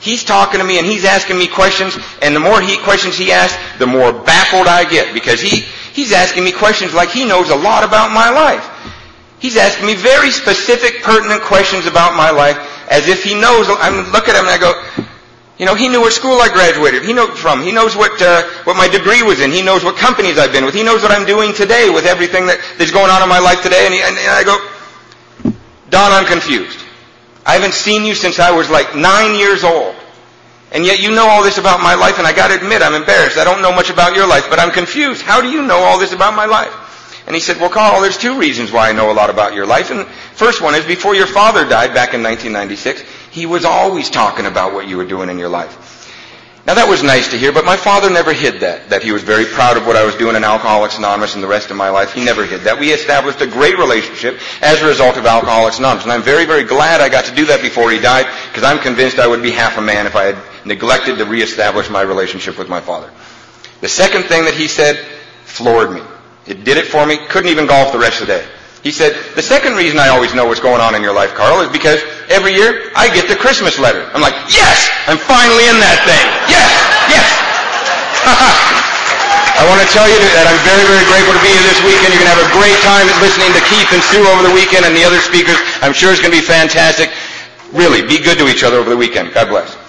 he's talking to me and he's asking me questions, and the more he questions he asks, the more baffled I get because he he's asking me questions like he knows a lot about my life. He's asking me very specific, pertinent questions about my life as if he knows. I look at him and I go, you know, he knew what school I graduated. He knows from. He knows what uh, what my degree was in. He knows what companies I've been with. He knows what I'm doing today with everything that, that's going on in my life today. And, he, and, and I go, Don, I'm confused. I haven't seen you since I was like nine years old. And yet you know all this about my life, and I gotta admit, I'm embarrassed. I don't know much about your life, but I'm confused. How do you know all this about my life? And he said, well, Karl, there's two reasons why I know a lot about your life. And first one is before your father died back in 1996, he was always talking about what you were doing in your life. Now that was nice to hear, but my father never hid that, that he was very proud of what I was doing in Alcoholics Anonymous and the rest of my life. He never hid that. We established a great relationship as a result of Alcoholics Anonymous. And I'm very, very glad I got to do that before he died, because I'm convinced I would be half a man if I had neglected to reestablish my relationship with my father. The second thing that he said floored me. It did it for me. Couldn't even golf the rest of the day. He said, the second reason I always know what's going on in your life, Karl, is because every year I get the Christmas letter. I'm like, yes! I'm finally in that thing. Yes! Yes! <laughs> I want to tell you that I'm very, very grateful to be here this weekend. You're going to have a great time listening to Keith and Sue over the weekend and the other speakers. I'm sure it's going to be fantastic. Really, be good to each other over the weekend. God bless.